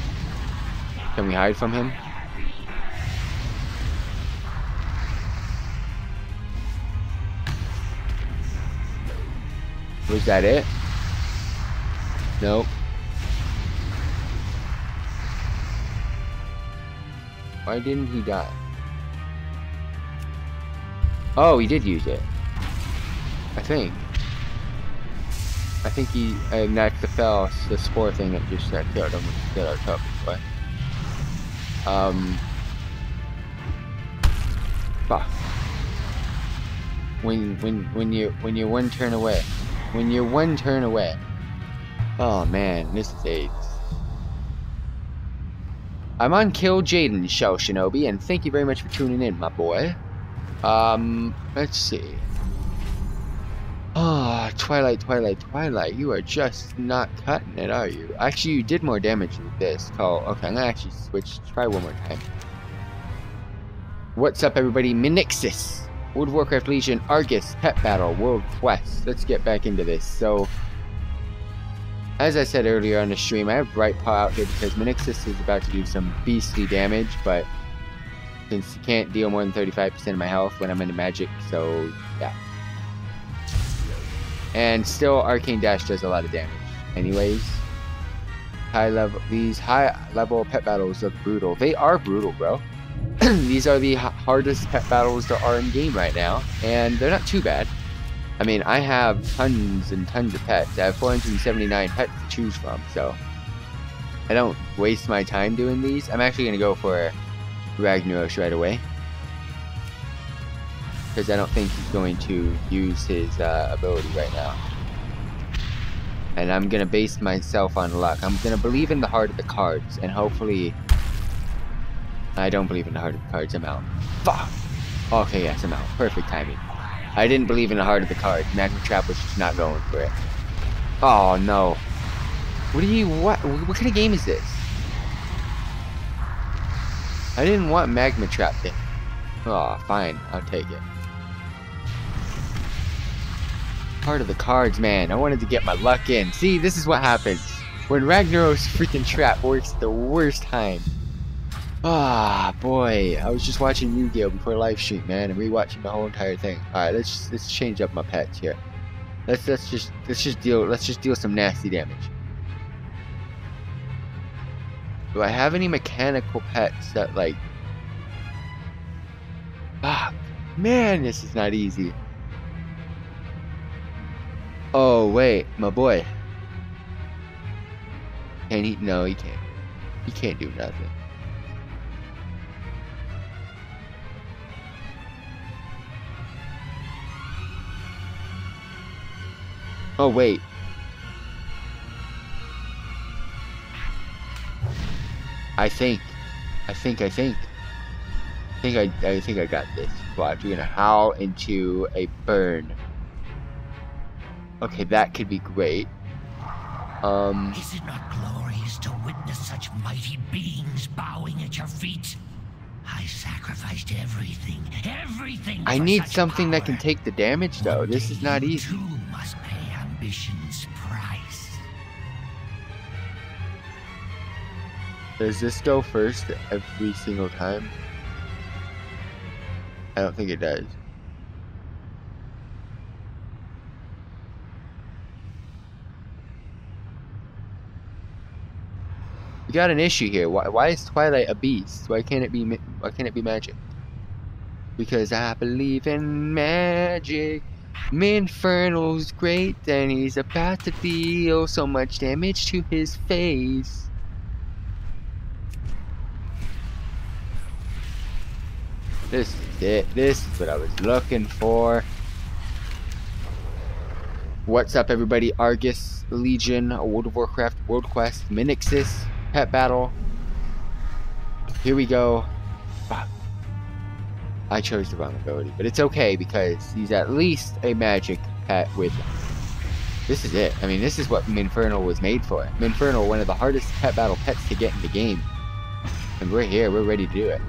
Can we hide from him? Was that it? Nope. Why didn't he die? Oh, he did use it. I think. I think he, and that's the fell, the spore thing that just that killed him, which killed our top, but, um, fuck. When, when, when you, when you're one turn away, when you're one turn away. Oh man, this is AIDS. I'm on Kill Jaden, Shell Shinobi, and thank you very much for tuning in, my boy. Um, let's see. Ah, oh, Twilight, Twilight, Twilight, you are just not cutting it, are you? Actually, you did more damage with this. call. okay, I'm gonna actually switch, try one more time. What's up, everybody? Minixis! World of Warcraft Legion, Argus, Pet Battle, World Quest. Let's get back into this. So, as I said earlier on the stream, I have Brightpaw out here because Minixis is about to do some beastly damage, but since he can't deal more than 35% of my health when I'm into magic, so yeah. And still, Arcane Dash does a lot of damage. Anyways, high level these high level pet battles look brutal. They are brutal, bro. these are the hardest pet battles there are in game right now, and they're not too bad. I mean, I have tons and tons of pets. I have 479 pets to choose from, so I don't waste my time doing these. I'm actually going to go for Ragnaros right away. Because I don't think he's going to use his uh, ability right now. And I'm going to base myself on luck. I'm going to believe in the heart of the cards, and hopefully I don't believe in the heart of the cards. I'm out. Fuck! Okay, yes, I'm out. Perfect timing. I didn't believe in the heart of the cards. Magma Trap was just not going for it. Oh, no. What do you... What, what kind of game is this? I didn't want Magma Trap. Oh, fine. I'll take it. Heart of the cards, man. I wanted to get my luck in. See, this is what happens. When Ragnaros freaking trap works the worst time. Ah, boy, I was just watching Yu-Gi-Oh before live stream, man, and rewatching the whole entire thing. All right, let's let's change up my pets here. Let's let's just let's just deal let's just deal some nasty damage. Do I have any mechanical pets that like? Fuck, man, this is not easy. Oh wait, my boy. Can he? No, he can't. He can't do nothing. Oh, wait. I think. I think, I think. I think I, I think I got this. Watch, we're gonna howl into a burn. Okay, that could be great. Um. Is it not glorious to witness such mighty beings bowing at your feet? I sacrificed everything, everything. I need something that can take the damage though. One This is not easy. Too ambition's price. Does this go first every single time? I don't think it does. We got an issue here. Why, why is Twilight a beast? Why can't it be? Why can't it be magic? Because I believe in magic. Minfernal's great, and he's about to deal so much damage to his face. This is it. This is what I was looking for. What's up, everybody? Argus, Legion, World of Warcraft, World Quest, Minixis, Pet Battle. Here we go. I chose the wrong ability, but it's okay because he's at least a magic pet with. This is it. I mean, this is what Minfernal was made for. Minfernal, one of the hardest pet battle pets to get in the game. And we're here, we're ready to do it.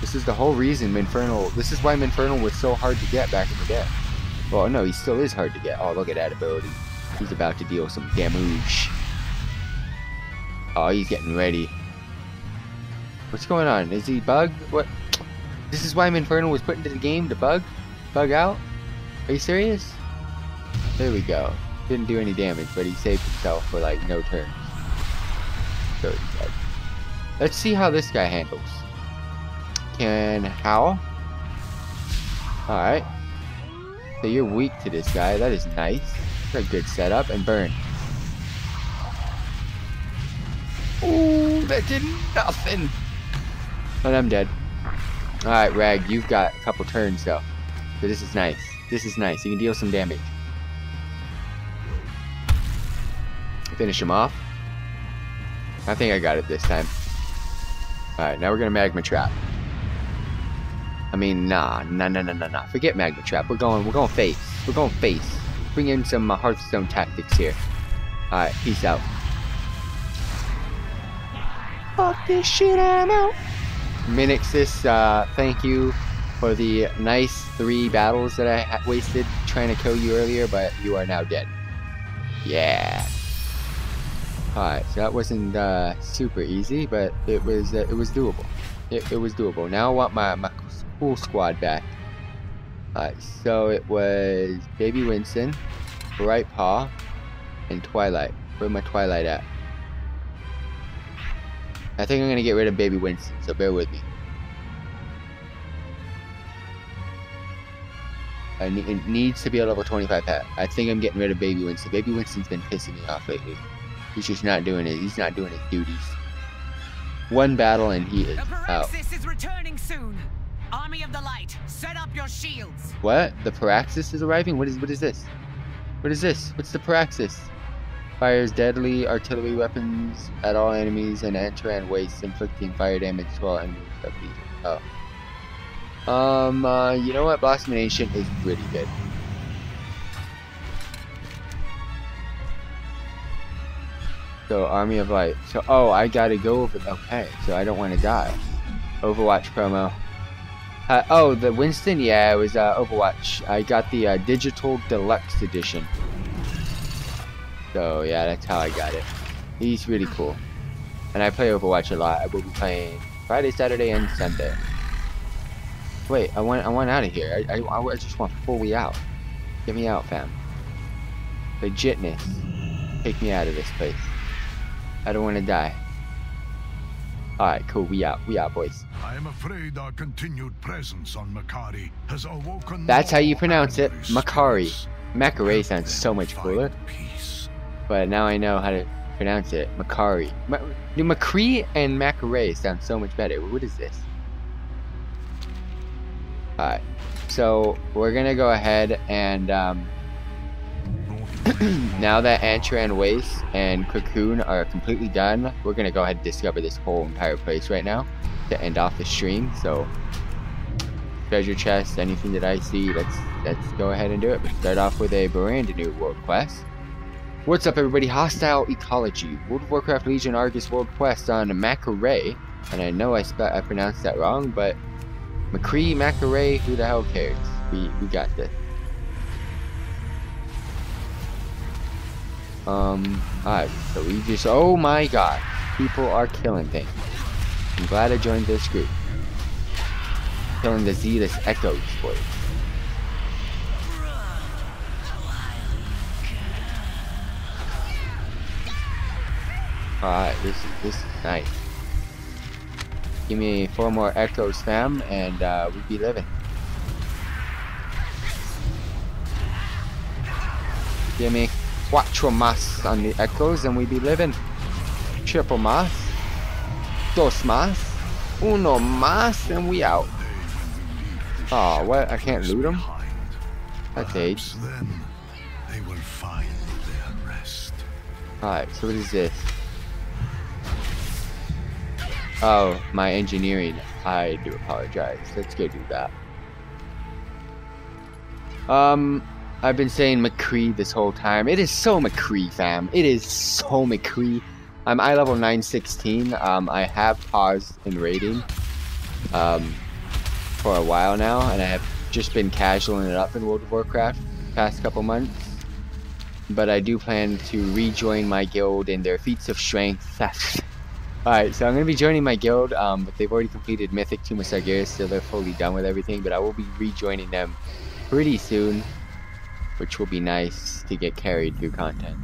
This is the whole reason Minfernal. This is why Minfernal was so hard to get back in the day. Well, no, he still is hard to get. Oh, look at that ability. He's about to deal some damage. Oh, he's getting ready. What's going on? Is he bugged? What? This is why Minfernal was put into the game to bug? Bug out? Are you serious? There we go. Didn't do any damage, but he saved himself for like no turns. So he's dead. Let's see how this guy handles. Can howl? Alright. So you're weak to this guy. That is nice. A good setup. And burn. Ooh, that did nothing. But I'm dead. Alright, Rag, you've got a couple turns though. So this is nice. This is nice. You can deal some damage. Finish him off. I think I got it this time. Alright, now we're gonna Magma Trap. I mean, nah, nah, nah, nah, nah, nah. Forget Magma Trap. We're going, we're going face. We're going face. Bring in some uh, Hearthstone tactics here. Alright, peace out. Fuck this shit, I'm out. Minixis, uh, thank you for the nice three battles that I wasted trying to kill you earlier, but you are now dead. Yeah. Alright, so that wasn't uh, super easy, but it was uh, it was doable. It, it was doable. Now I want my, my cool squad back. Alright, so it was Baby Winston, Bright Paw, and Twilight. Where my Twilight at? I think I'm gonna get rid of Baby Winston, so bear with me. I ne- it needs to be a level 25 pet. I think I'm getting rid of Baby Winston. Baby Winston's been pissing me off lately. He's just not doing it. He's not doing his duties. One battle and he is out. Paraxis is returning soon. Army of the Light, set up your shields. What? The Paraxis is arriving? What is what is this? What is this? What's the Paraxis? Fires deadly artillery weapons at all enemies and enter and waste, inflicting fire damage to all enemies of these. Oh. Um, uh, you know what? Blossom Ancient is pretty good. So, Army of Light. So, oh, I gotta go over. Okay, so I don't want to die. Overwatch promo. Uh, oh, the Winston? Yeah, it was uh, Overwatch. I got the uh, Digital Deluxe Edition. So, yeah, that's how I got it. He's really cool. And I play Overwatch a lot. I will be playing Friday, Saturday, and Sunday. Wait, I want I want out of here. I, I, I just want fully out. Get me out, fam. Legitness. Take me out of this place. I don't want to die. Alright, cool. We out. We out, boys. I am afraid our continued presence on Makari has awoken. That's how you pronounce it. Makari. Makare sounds so much cooler. Peace. but now I know how to pronounce it. Macari. Ma- Dude, and Macare sound so much better. What is this? Alright, so we're gonna go ahead and um, now that Antoran Waste and Krokuun are completely done, we're gonna go ahead and discover this whole entire place right now to end off the stream. So treasure chest, anything that I see, let's let's go ahead and do it. Let's start off with a brand new world quest. What's up everybody, Hostile Ecology, World of Warcraft Legion Argus World Quest on Macrae, and I know I, I pronounced that wrong, but McCree, Macrae, who the hell cares? We, we got this. Um, alright, so we just, oh my god, people are killing things. I'm glad I joined this group. Killing the Zealous Echoes boys. Alright, this is this is nice. Give me four more echoes fam and uh, we'd be living. Give me cuatro más on the echoes and we'd be living. Triple más. Dos más. Uno más and we out. Oh, what? I can't loot them? That's age. Then they will find their rest. Alright, so what is this? Oh, my engineering. I do apologize. Let's go do that. Um, I've been saying McCree this whole time. It is so McCree, fam. It is so McCree. I'm eye level 916. Um, I have paused in raiding um, for a while now, and I have just been casualing it up in World of Warcraft past couple months. But I do plan to rejoin my guild in their feats of strength. Alright, so I'm going to be joining my guild, um, but they've already completed Mythic Tomb of Sargeras, so they're fully done with everything, but I will be rejoining them pretty soon, which will be nice to get carried through content.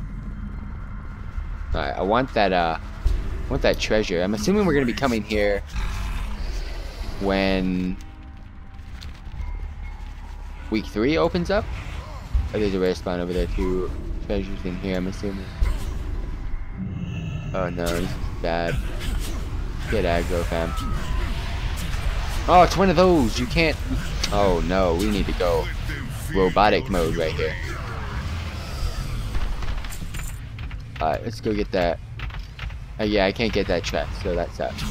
Alright, I want that, uh, I want that treasure. I'm assuming we're to be coming here when week 3 opens up. Oh, there's a rare spawn over there too. Treasures in here, I'm assuming. Oh no, this is bad. Get aggro, fam. Oh, it's one of those. You can't. Oh no, we need to go robotic mode right here. Alright, let's go get that. Uh, yeah, I can't get that chest, so that sucks.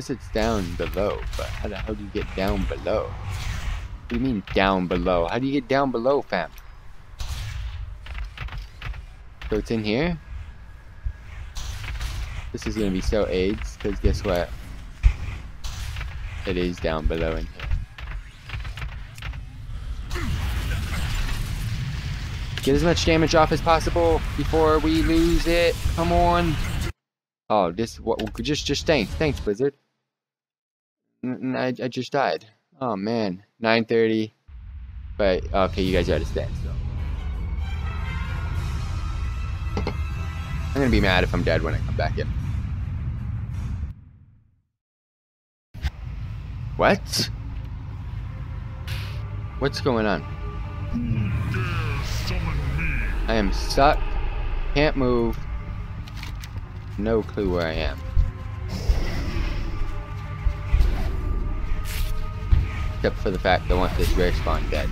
says it's down below, but how the hell do you get down below? What do you mean down below? How do you get down below, fam? So it's in here? This is gonna be so AIDS, because guess what? It is down below in here. Get as much damage off as possible before we lose it. Come on. Oh, this what? Just, just thanks, thanks, Blizzard. I, I just died. Oh man, 9:30. But okay, you guys gotta stand still. I'm gonna be mad if I'm dead when I come back in. What? What's going on? Hmm. I am stuck. Can't move. No clue where I am. Except for the fact I want this rare spawn dead.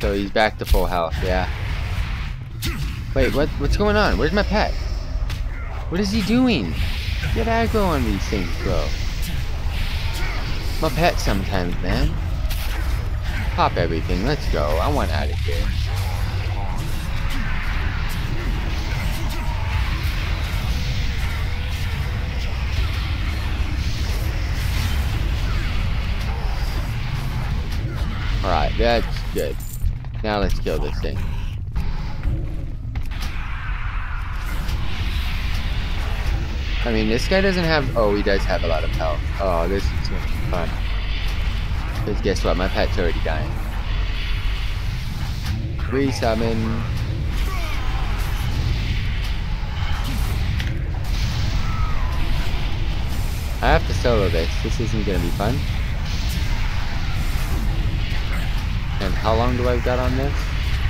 So he's back to full health, yeah. Wait, what? what's going on? Where's my pet? What is he doing? Get aggro on these things, bro. My pet sometimes, man. Pop everything, let's go. I want out of here. Alright, that's good. Now let's kill this thing. I mean, this guy doesn't have... Oh, he does have a lot of health. Oh, this is going to be fun. Because guess what? My pet's already dying. Resummon. I have to solo this. This isn't going to be fun. And how long do I've got on this?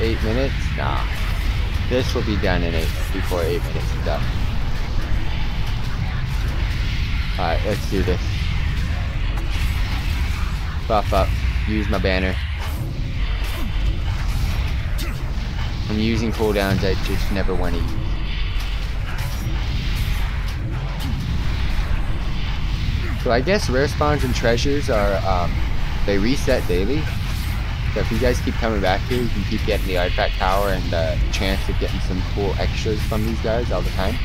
Eight minutes? Nah. This will be done in eight before eight minutes is done. Let's do this. Buff up. Use my banner. I'm using cooldowns I just never want to use. So I guess rare spawns and treasures are, um, they reset daily. So if you guys keep coming back here, you can keep getting the artifact tower and the chance of getting some cool extras from these guys all the time.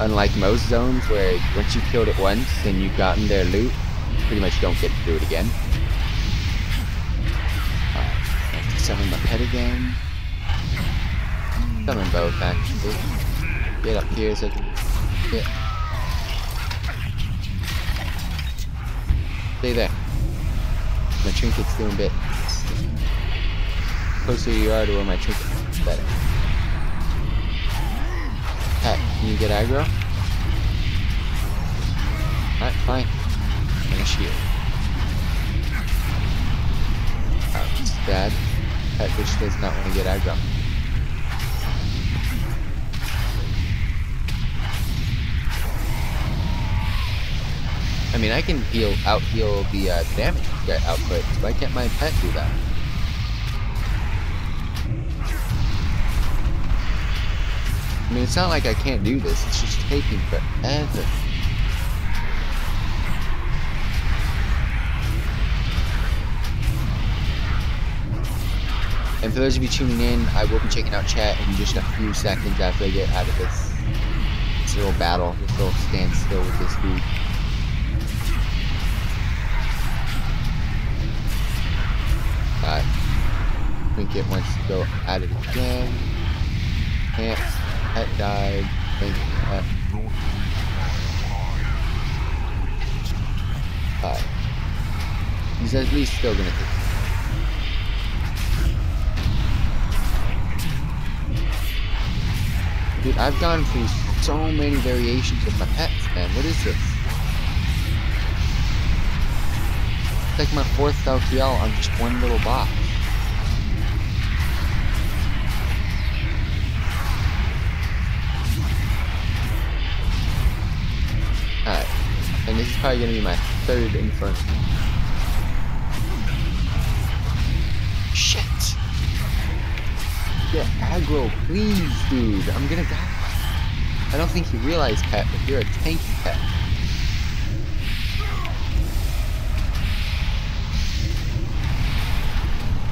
Unlike most zones where once you killed it once and you've gotten their loot, you pretty much don't get to do it again. Uh, summon my pet again. Summon both actually. Get up here so I can get. Stay there. My trinket's doing bit. Closer you are to where my trinket better. Can you get aggro? Alright, fine. I'm gonna bad. Pet which does not want to get aggro. I mean, I can heal, out heal the uh, damage that output. Why can't my pet do that? I mean, it's not like I can't do this. It's just taking forever. And for those of you tuning in, I will be checking out chat in just a few seconds after I get out of this, this little battle, this little standstill with this dude. Alright. Trinket wants to go at it again. Can't. Pet died. Think pet. Alright. He's at least still gonna hit. Dude, I've gone through so many variations of my pets, man. What is this? It's like my fourth LTL on just one little box. This is probably gonna be my third inferno. Shit! Get aggro, please, dude. I'm gonna die. I don't think you realize, pet, but you're a tanky pet.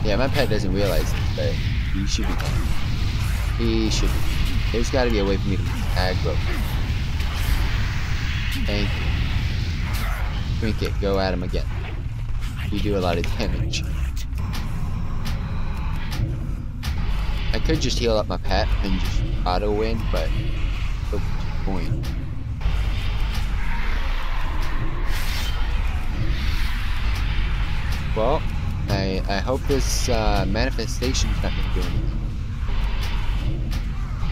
Yeah, my pet doesn't realize this, but he should be. He should be. There's gotta be a way for me to aggro. Thank you. Trinket, go at him again. You do a lot of damage. I could just heal up my pet and just auto win, but what's point? Well, I I hope this uh, manifestation's not gonna do anything.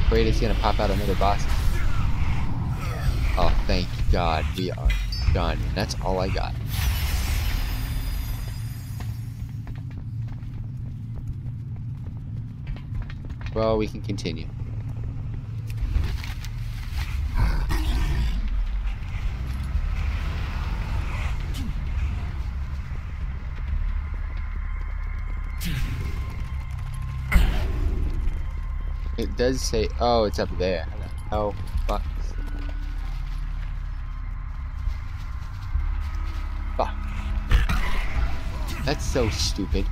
Afraid it's gonna pop out another boss. Oh, thank God, we are done. That's all I got. Well, we can continue. It does say, oh, it's up there. How the hell fuck? Fuck. That's so stupid.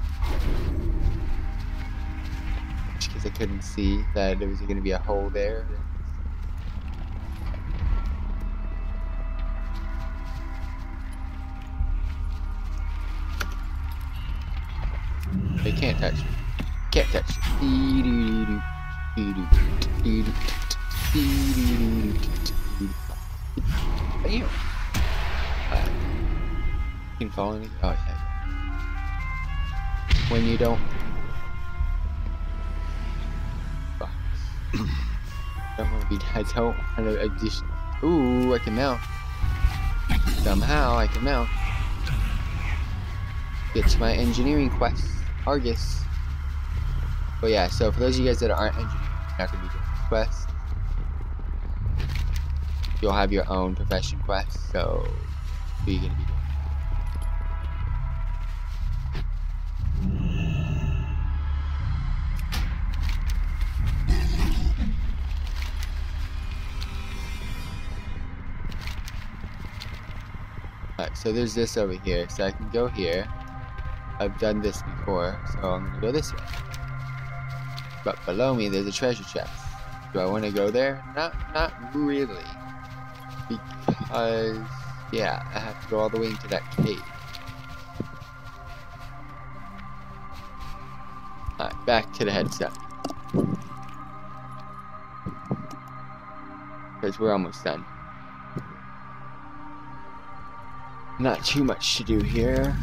Because I couldn't see that there was going to be a hole there. They can't touch me. Can't touch me. Bam. Uh, you follow me? Oh, yeah. When you don't don't want to be. I don't want to addition. Ooh, I can mount. Somehow I can mount. Get to my engineering quest, Argus. But yeah, so for those of you guys that aren't engineering, you're not gonna be doing quest. You'll have your own profession quest. So, what are you gonna be Alright, so there's this over here, so I can go here. I've done this before, so I'm gonna go this way. But below me, there's a treasure chest. Do I want to go there? Not, not really. Because, yeah, I have to go all the way into that cave. Alright, back to the headset. Because we're almost done. Not too much to do here.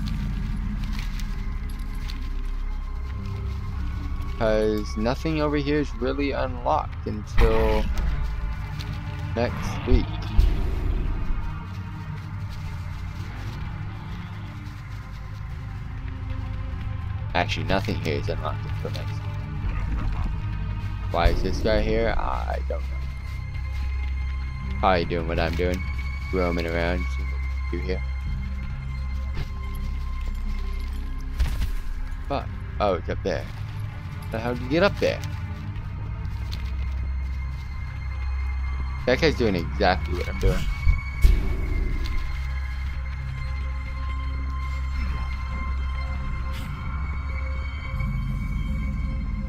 Because nothing over here is really unlocked until next week. Actually, nothing here is unlocked until next week. Why is this guy here? I don't know. Probably doing what I'm doing. Roaming around, what can do here. Oh, it's up there. The hell did you get up there? That guy's doing exactly what I'm doing.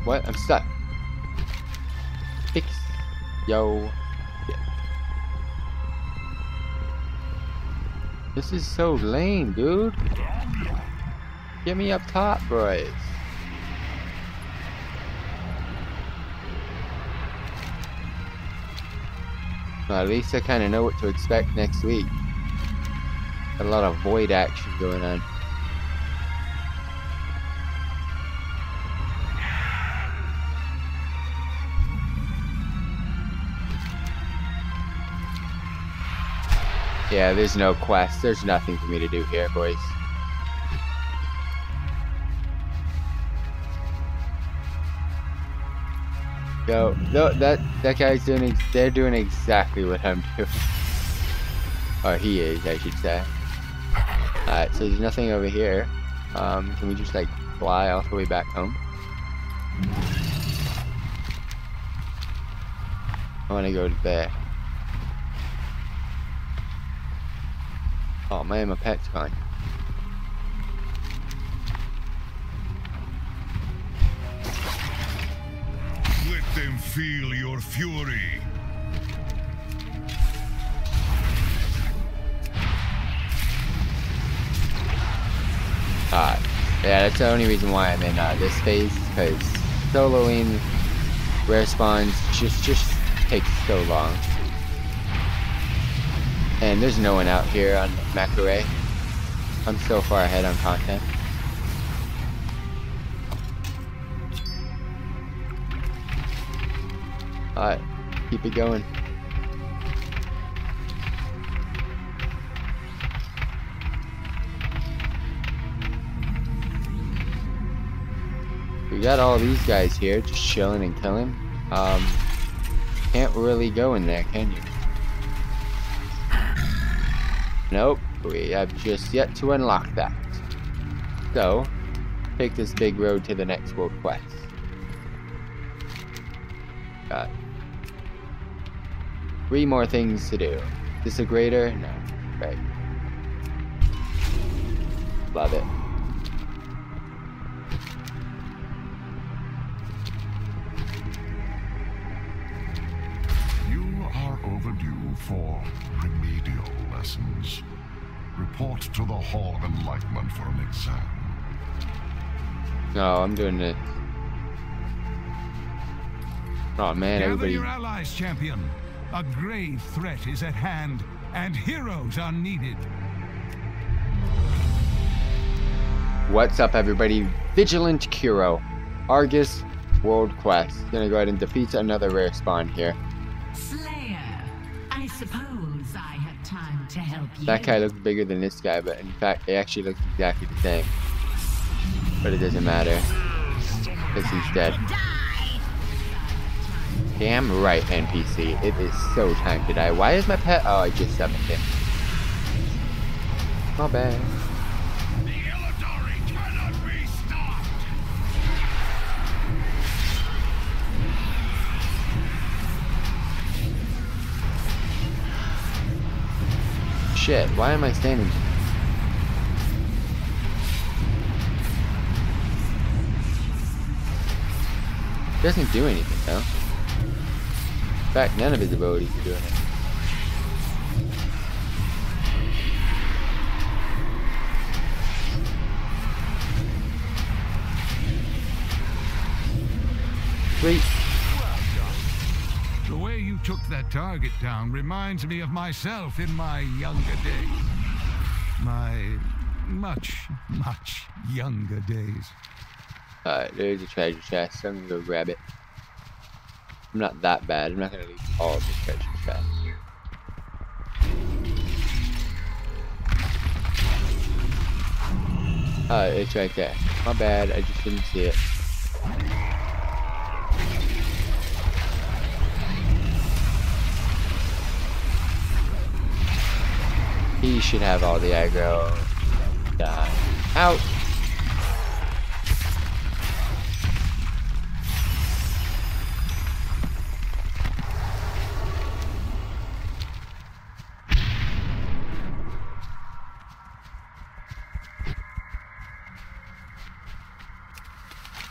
What? I'm stuck. Fix. Yo. Yeah. This is so lame, dude. Get me up top, boys. Well, at least I kind of know what to expect next week. Got a lot of void action going on. Yeah, there's no quest. There's nothing for me to do here, boys. Go. No, that that guy's doing. They're doing exactly what I'm doing. Or he is, I should say. Alright, so there's nothing over here. Um, can we just like fly all the way back home? I want to go to there. Oh man, my pet's gone. Feel your fury. Alright. Yeah, that's the only reason why I'm in uh, this phase, because soloing rare spawns just, just takes so long. And there's no one out here on Mac'Aree I'm so far ahead on content. Alright, keep it going. We got all these guys here just chilling and killing. Um, can't really go in there, can you? Nope, we have just yet to unlock that. So, take this big road to the next world quest. Got three more things to do. This a greater? No. Right. Love it. You are overdue for remedial lessons. Report to the Hall of Enlightenment for an exam. No, I'm doing it. Oh man, Gather everybody. your allies, champion. A grave threat is at hand, and heroes are needed. What's up, everybody? Vigilant Kuro, Argus World Quest. Gonna go ahead and defeat another rare spawn here. Slayer, I suppose I have time to help you. That guy looks bigger than this guy, but in fact, they actually look exactly the same. But it doesn't matter, because he's dead. Damn right, NPC. It is so time to die. Why is my pet- Oh, I just summoned him. My bad. Shit, why am I standing Doesn't do anything though. In fact, none of his abilities are doing it. Sweet. The way you took that target down reminds me of myself in my younger days. My much, much younger days. Alright, there's a treasure chest. I'm gonna go grab it. I'm not that bad. I'm not gonna leave all of the treasure. Alright, uh, it's right there. My bad, I just didn't see it. He should have all the aggro. Die. Out!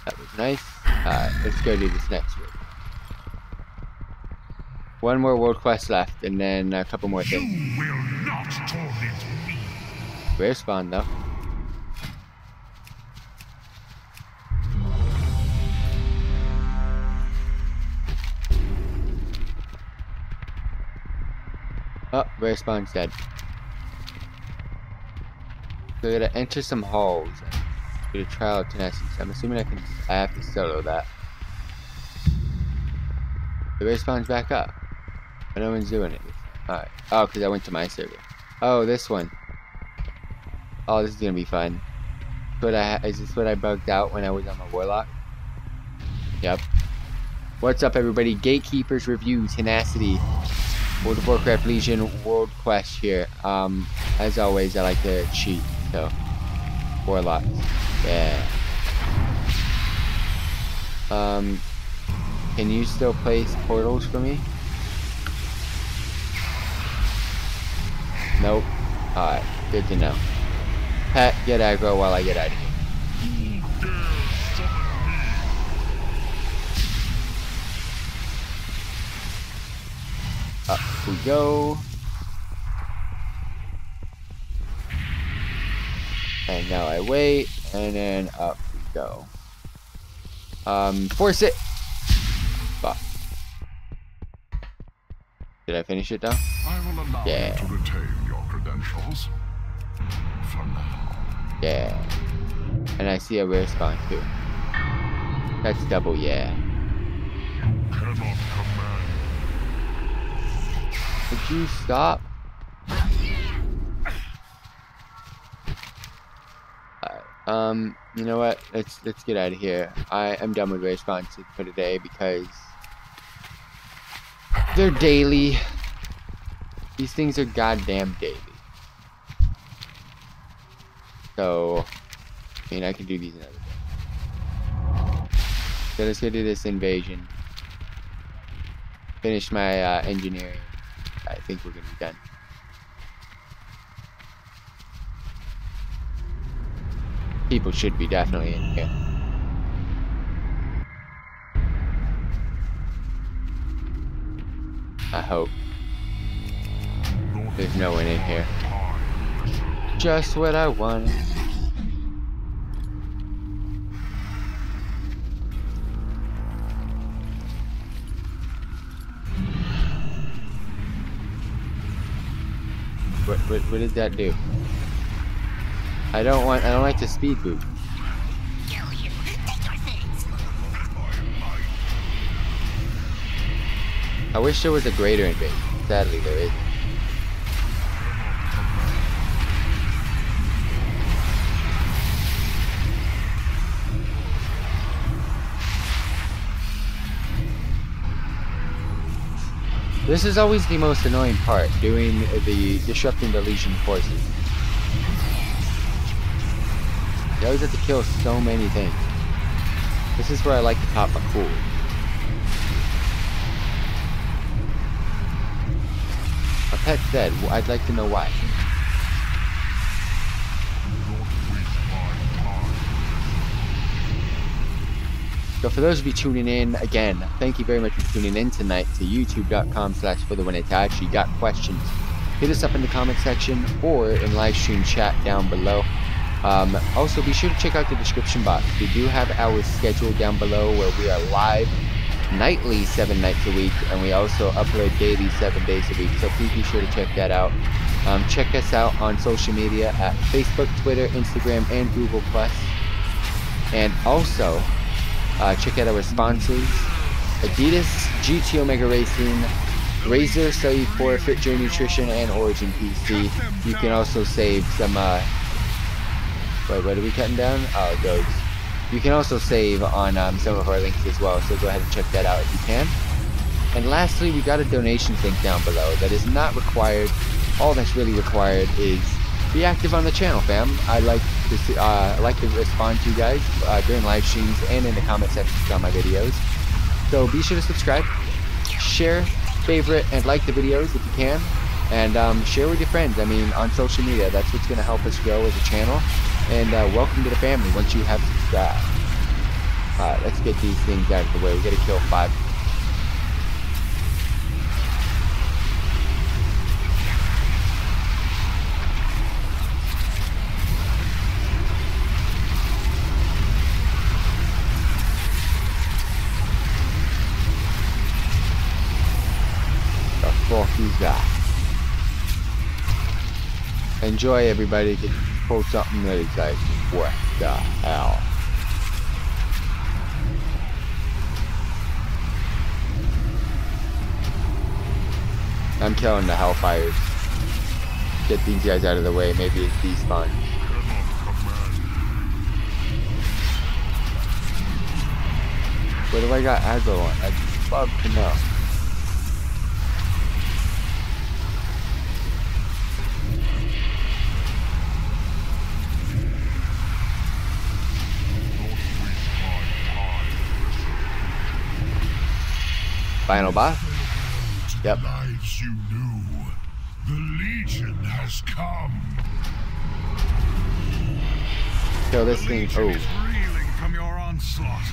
That was nice. Alright, let's go do this next one. One more world quest left, and then a couple more things. You will not torment me. Rare spawn though. Oh, rare spawn's dead. So I gotta enter some halls. Do a trial of tenacity. I'm assuming I can. I have to solo that. The rare spawn's back up. But no one's doing it. Alright. Oh, because I went to my server. Oh, this one. Oh, this is gonna be fun. But I is this what I bugged out when I was on my warlock? Yep. What's up, everybody? Gatekeepers review tenacity. World of Warcraft Legion World Quest here. Um, as always, I like to cheat. So, warlocks. Yeah. Um, can you still place portals for me? Nope. Alright, good to know. Pat, get aggro while I get out of here. Up we go. And now I wait, and then up we go. Um, force it! Did I finish it though? I will allow Yeah. you to retain your credentials. For now. Yeah. And I see a rare spawn too. That's double yeah. You cannot command. Would you stop? Alright, um, you know what? Let's let's get out of here. I am done with responses for today because they're daily. These things are goddamn daily. So, I mean, I can do these another day. So let's go do this invasion. Finish my uh, engineering. I think we're gonna be done. People should be definitely in here. I hope. There's no one in here. Just what I wanted. What, what, what did that do? I don't want, I don't like the speed boot. I wish there was a greater invasion. Sadly, there isn't. This is always the most annoying part, doing the disrupting the Legion forces. You always have to kill so many things. This is where I like to pop my cool. Pet's dead. I'd like to know why. So for those of you tuning in, again, thank you very much for tuning in tonight to youtube.com slash for the win Itachi. You got questions, hit us up in the comment section or in live stream chat down below. Um, also, be sure to check out the description box. We do have our schedule down below where we are live nightly seven nights a week, and we also upload daily seven days a week. So please be sure to check that out. Um, check us out on social media at Facebook, Twitter, Instagram, and Google Plus. And also, uh, check out our sponsors: Adidas, GT Omega Racing, Razer, Cellucor, Fit Joy Nutrition, and Origin PC. You can also save some. Uh, wait, what are we cutting down? Oh, those. You can also save on um, some of our links as well, so go ahead and check that out if you can. And lastly, we got a donations link down below that is not required. All that's really required is be active on the channel, fam. I like to uh, I like to respond to you guys uh, during live streams and in the comment sections on my videos. So be sure to subscribe, share, favorite, and like the videos if you can, and um, share with your friends. I mean, on social media, that's what's going to help us grow as a channel. And uh, welcome to the family once you have subscribed. Alright, let's get these things out of the way. We gotta kill five. The fuck that? Enjoy everybody. Get pull something that is like, what the hell? I'm killing the Hellfires. Get these guys out of the way. Maybe it's despawn. What do I got aggro on? I'd love to know. Final boss? Yep. Lives you knew. The Legion has come. Kill this thing. Oh, is reeling from your onslaught.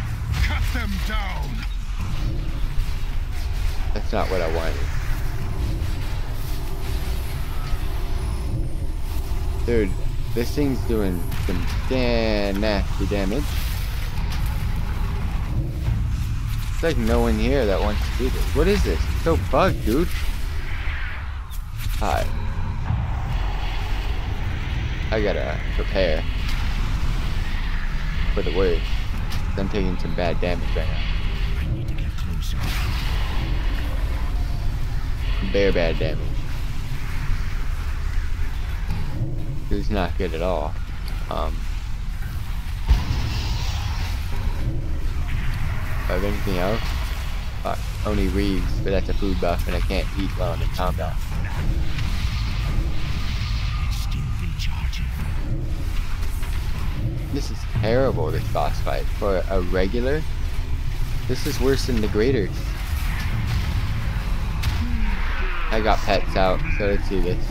Cut them down. that's not what I wanted. Dude, this thing's doing some damn nasty damage. It's like no one here that wants to do this. What is this? It's so bugged, dude. Hi. I gotta prepare for the worst. I'm taking some bad damage right now. I need to get closer. Bare bad damage. It's not good at all. Um, have anything else? Only Reeves, but that's a food buff and I can't eat while I'm in combat. This is terrible, this boss fight. For a regular, this is worse than the graders. I got pets out, so let's do this.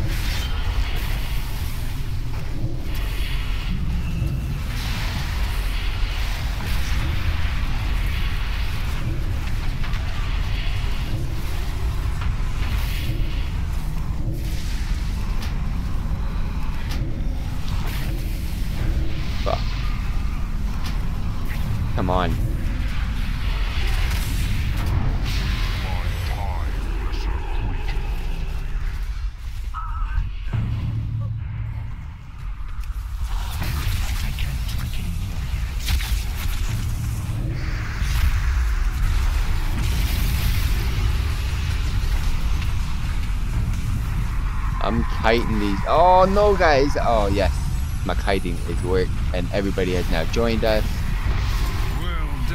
These. Oh no, guys. Oh yes, my kiting is work, and everybody has now joined us.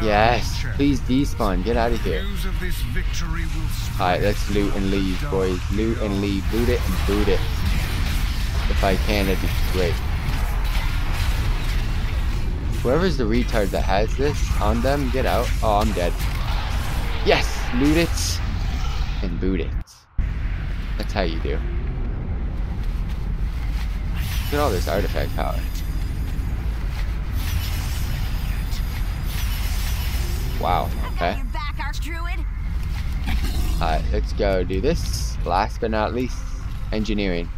Yes, please despawn. Get out of here. Spread. Alright, let's loot and leave, boys. Loot and leave. Loot it and boot it. If I can, it'd be great. Whoever's the retard that has this on them, get out. Oh, I'm dead. Yes! Loot it and boot it. That's how you do. Look at all this artifact power. wow. Okay. Back, Alright, let's go do this. Last but not least, engineering.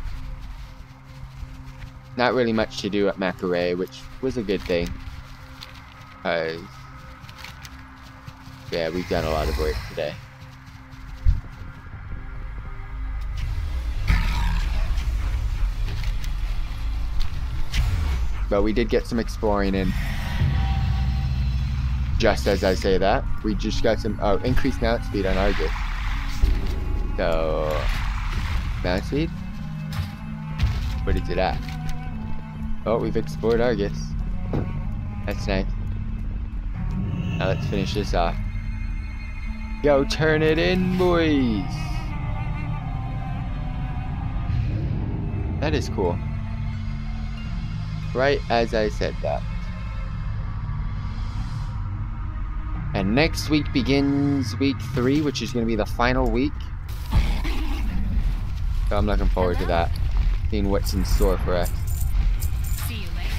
Not really much to do at Mac'Aree, which was a good thing. Cause yeah, we've done a lot of work today. But we did get some exploring in. Just as I say that, we just got some oh increased mount speed on Argus. So mount speed? What is it at? Oh, we've explored Argus. That's nice. Now let's finish this off. Yo, turn it in, boys! That is cool. Right as I said that. And next week begins week three, which is going to be the final week. So I'm looking forward to that. Seeing what's in store for us. See you later.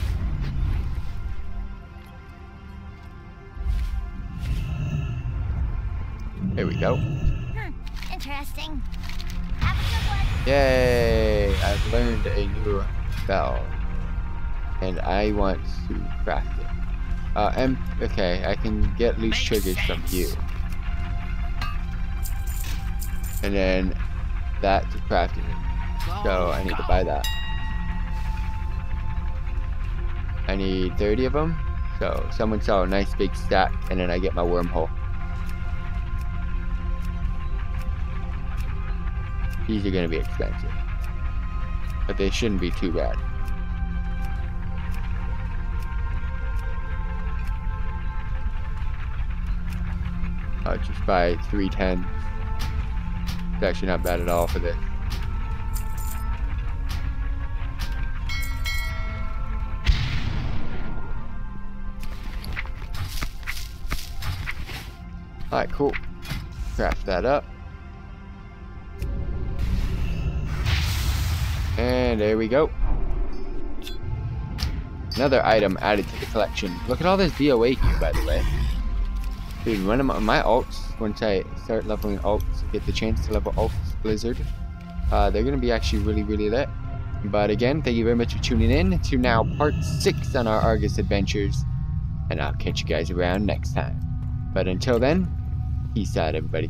There we go. Hmm. Interesting. Have a good one. Yay! I've learned a new spell. And I want to craft it. Uh, and, okay, I can get loose Makes triggers from sense. you. And then that to craft it. So I need to buy that. I need 30 of them. So someone saw a nice big stack and then I get my wormhole. These are gonna be expensive. But they shouldn't be too bad. I'll just buy 310. It's actually not bad at all for this. Alright, cool. Craft that up. And there we go. Another item added to the collection. Look at all this DOA here, by the way. Dude, one of my, my alts, once I start leveling alts, get the chance to level alts Blizzard, uh, they're going to be actually really, really lit. But again, thank you very much for tuning in to now part 6 on our Argus adventures. And I'll catch you guys around next time. But until then, peace out, everybody.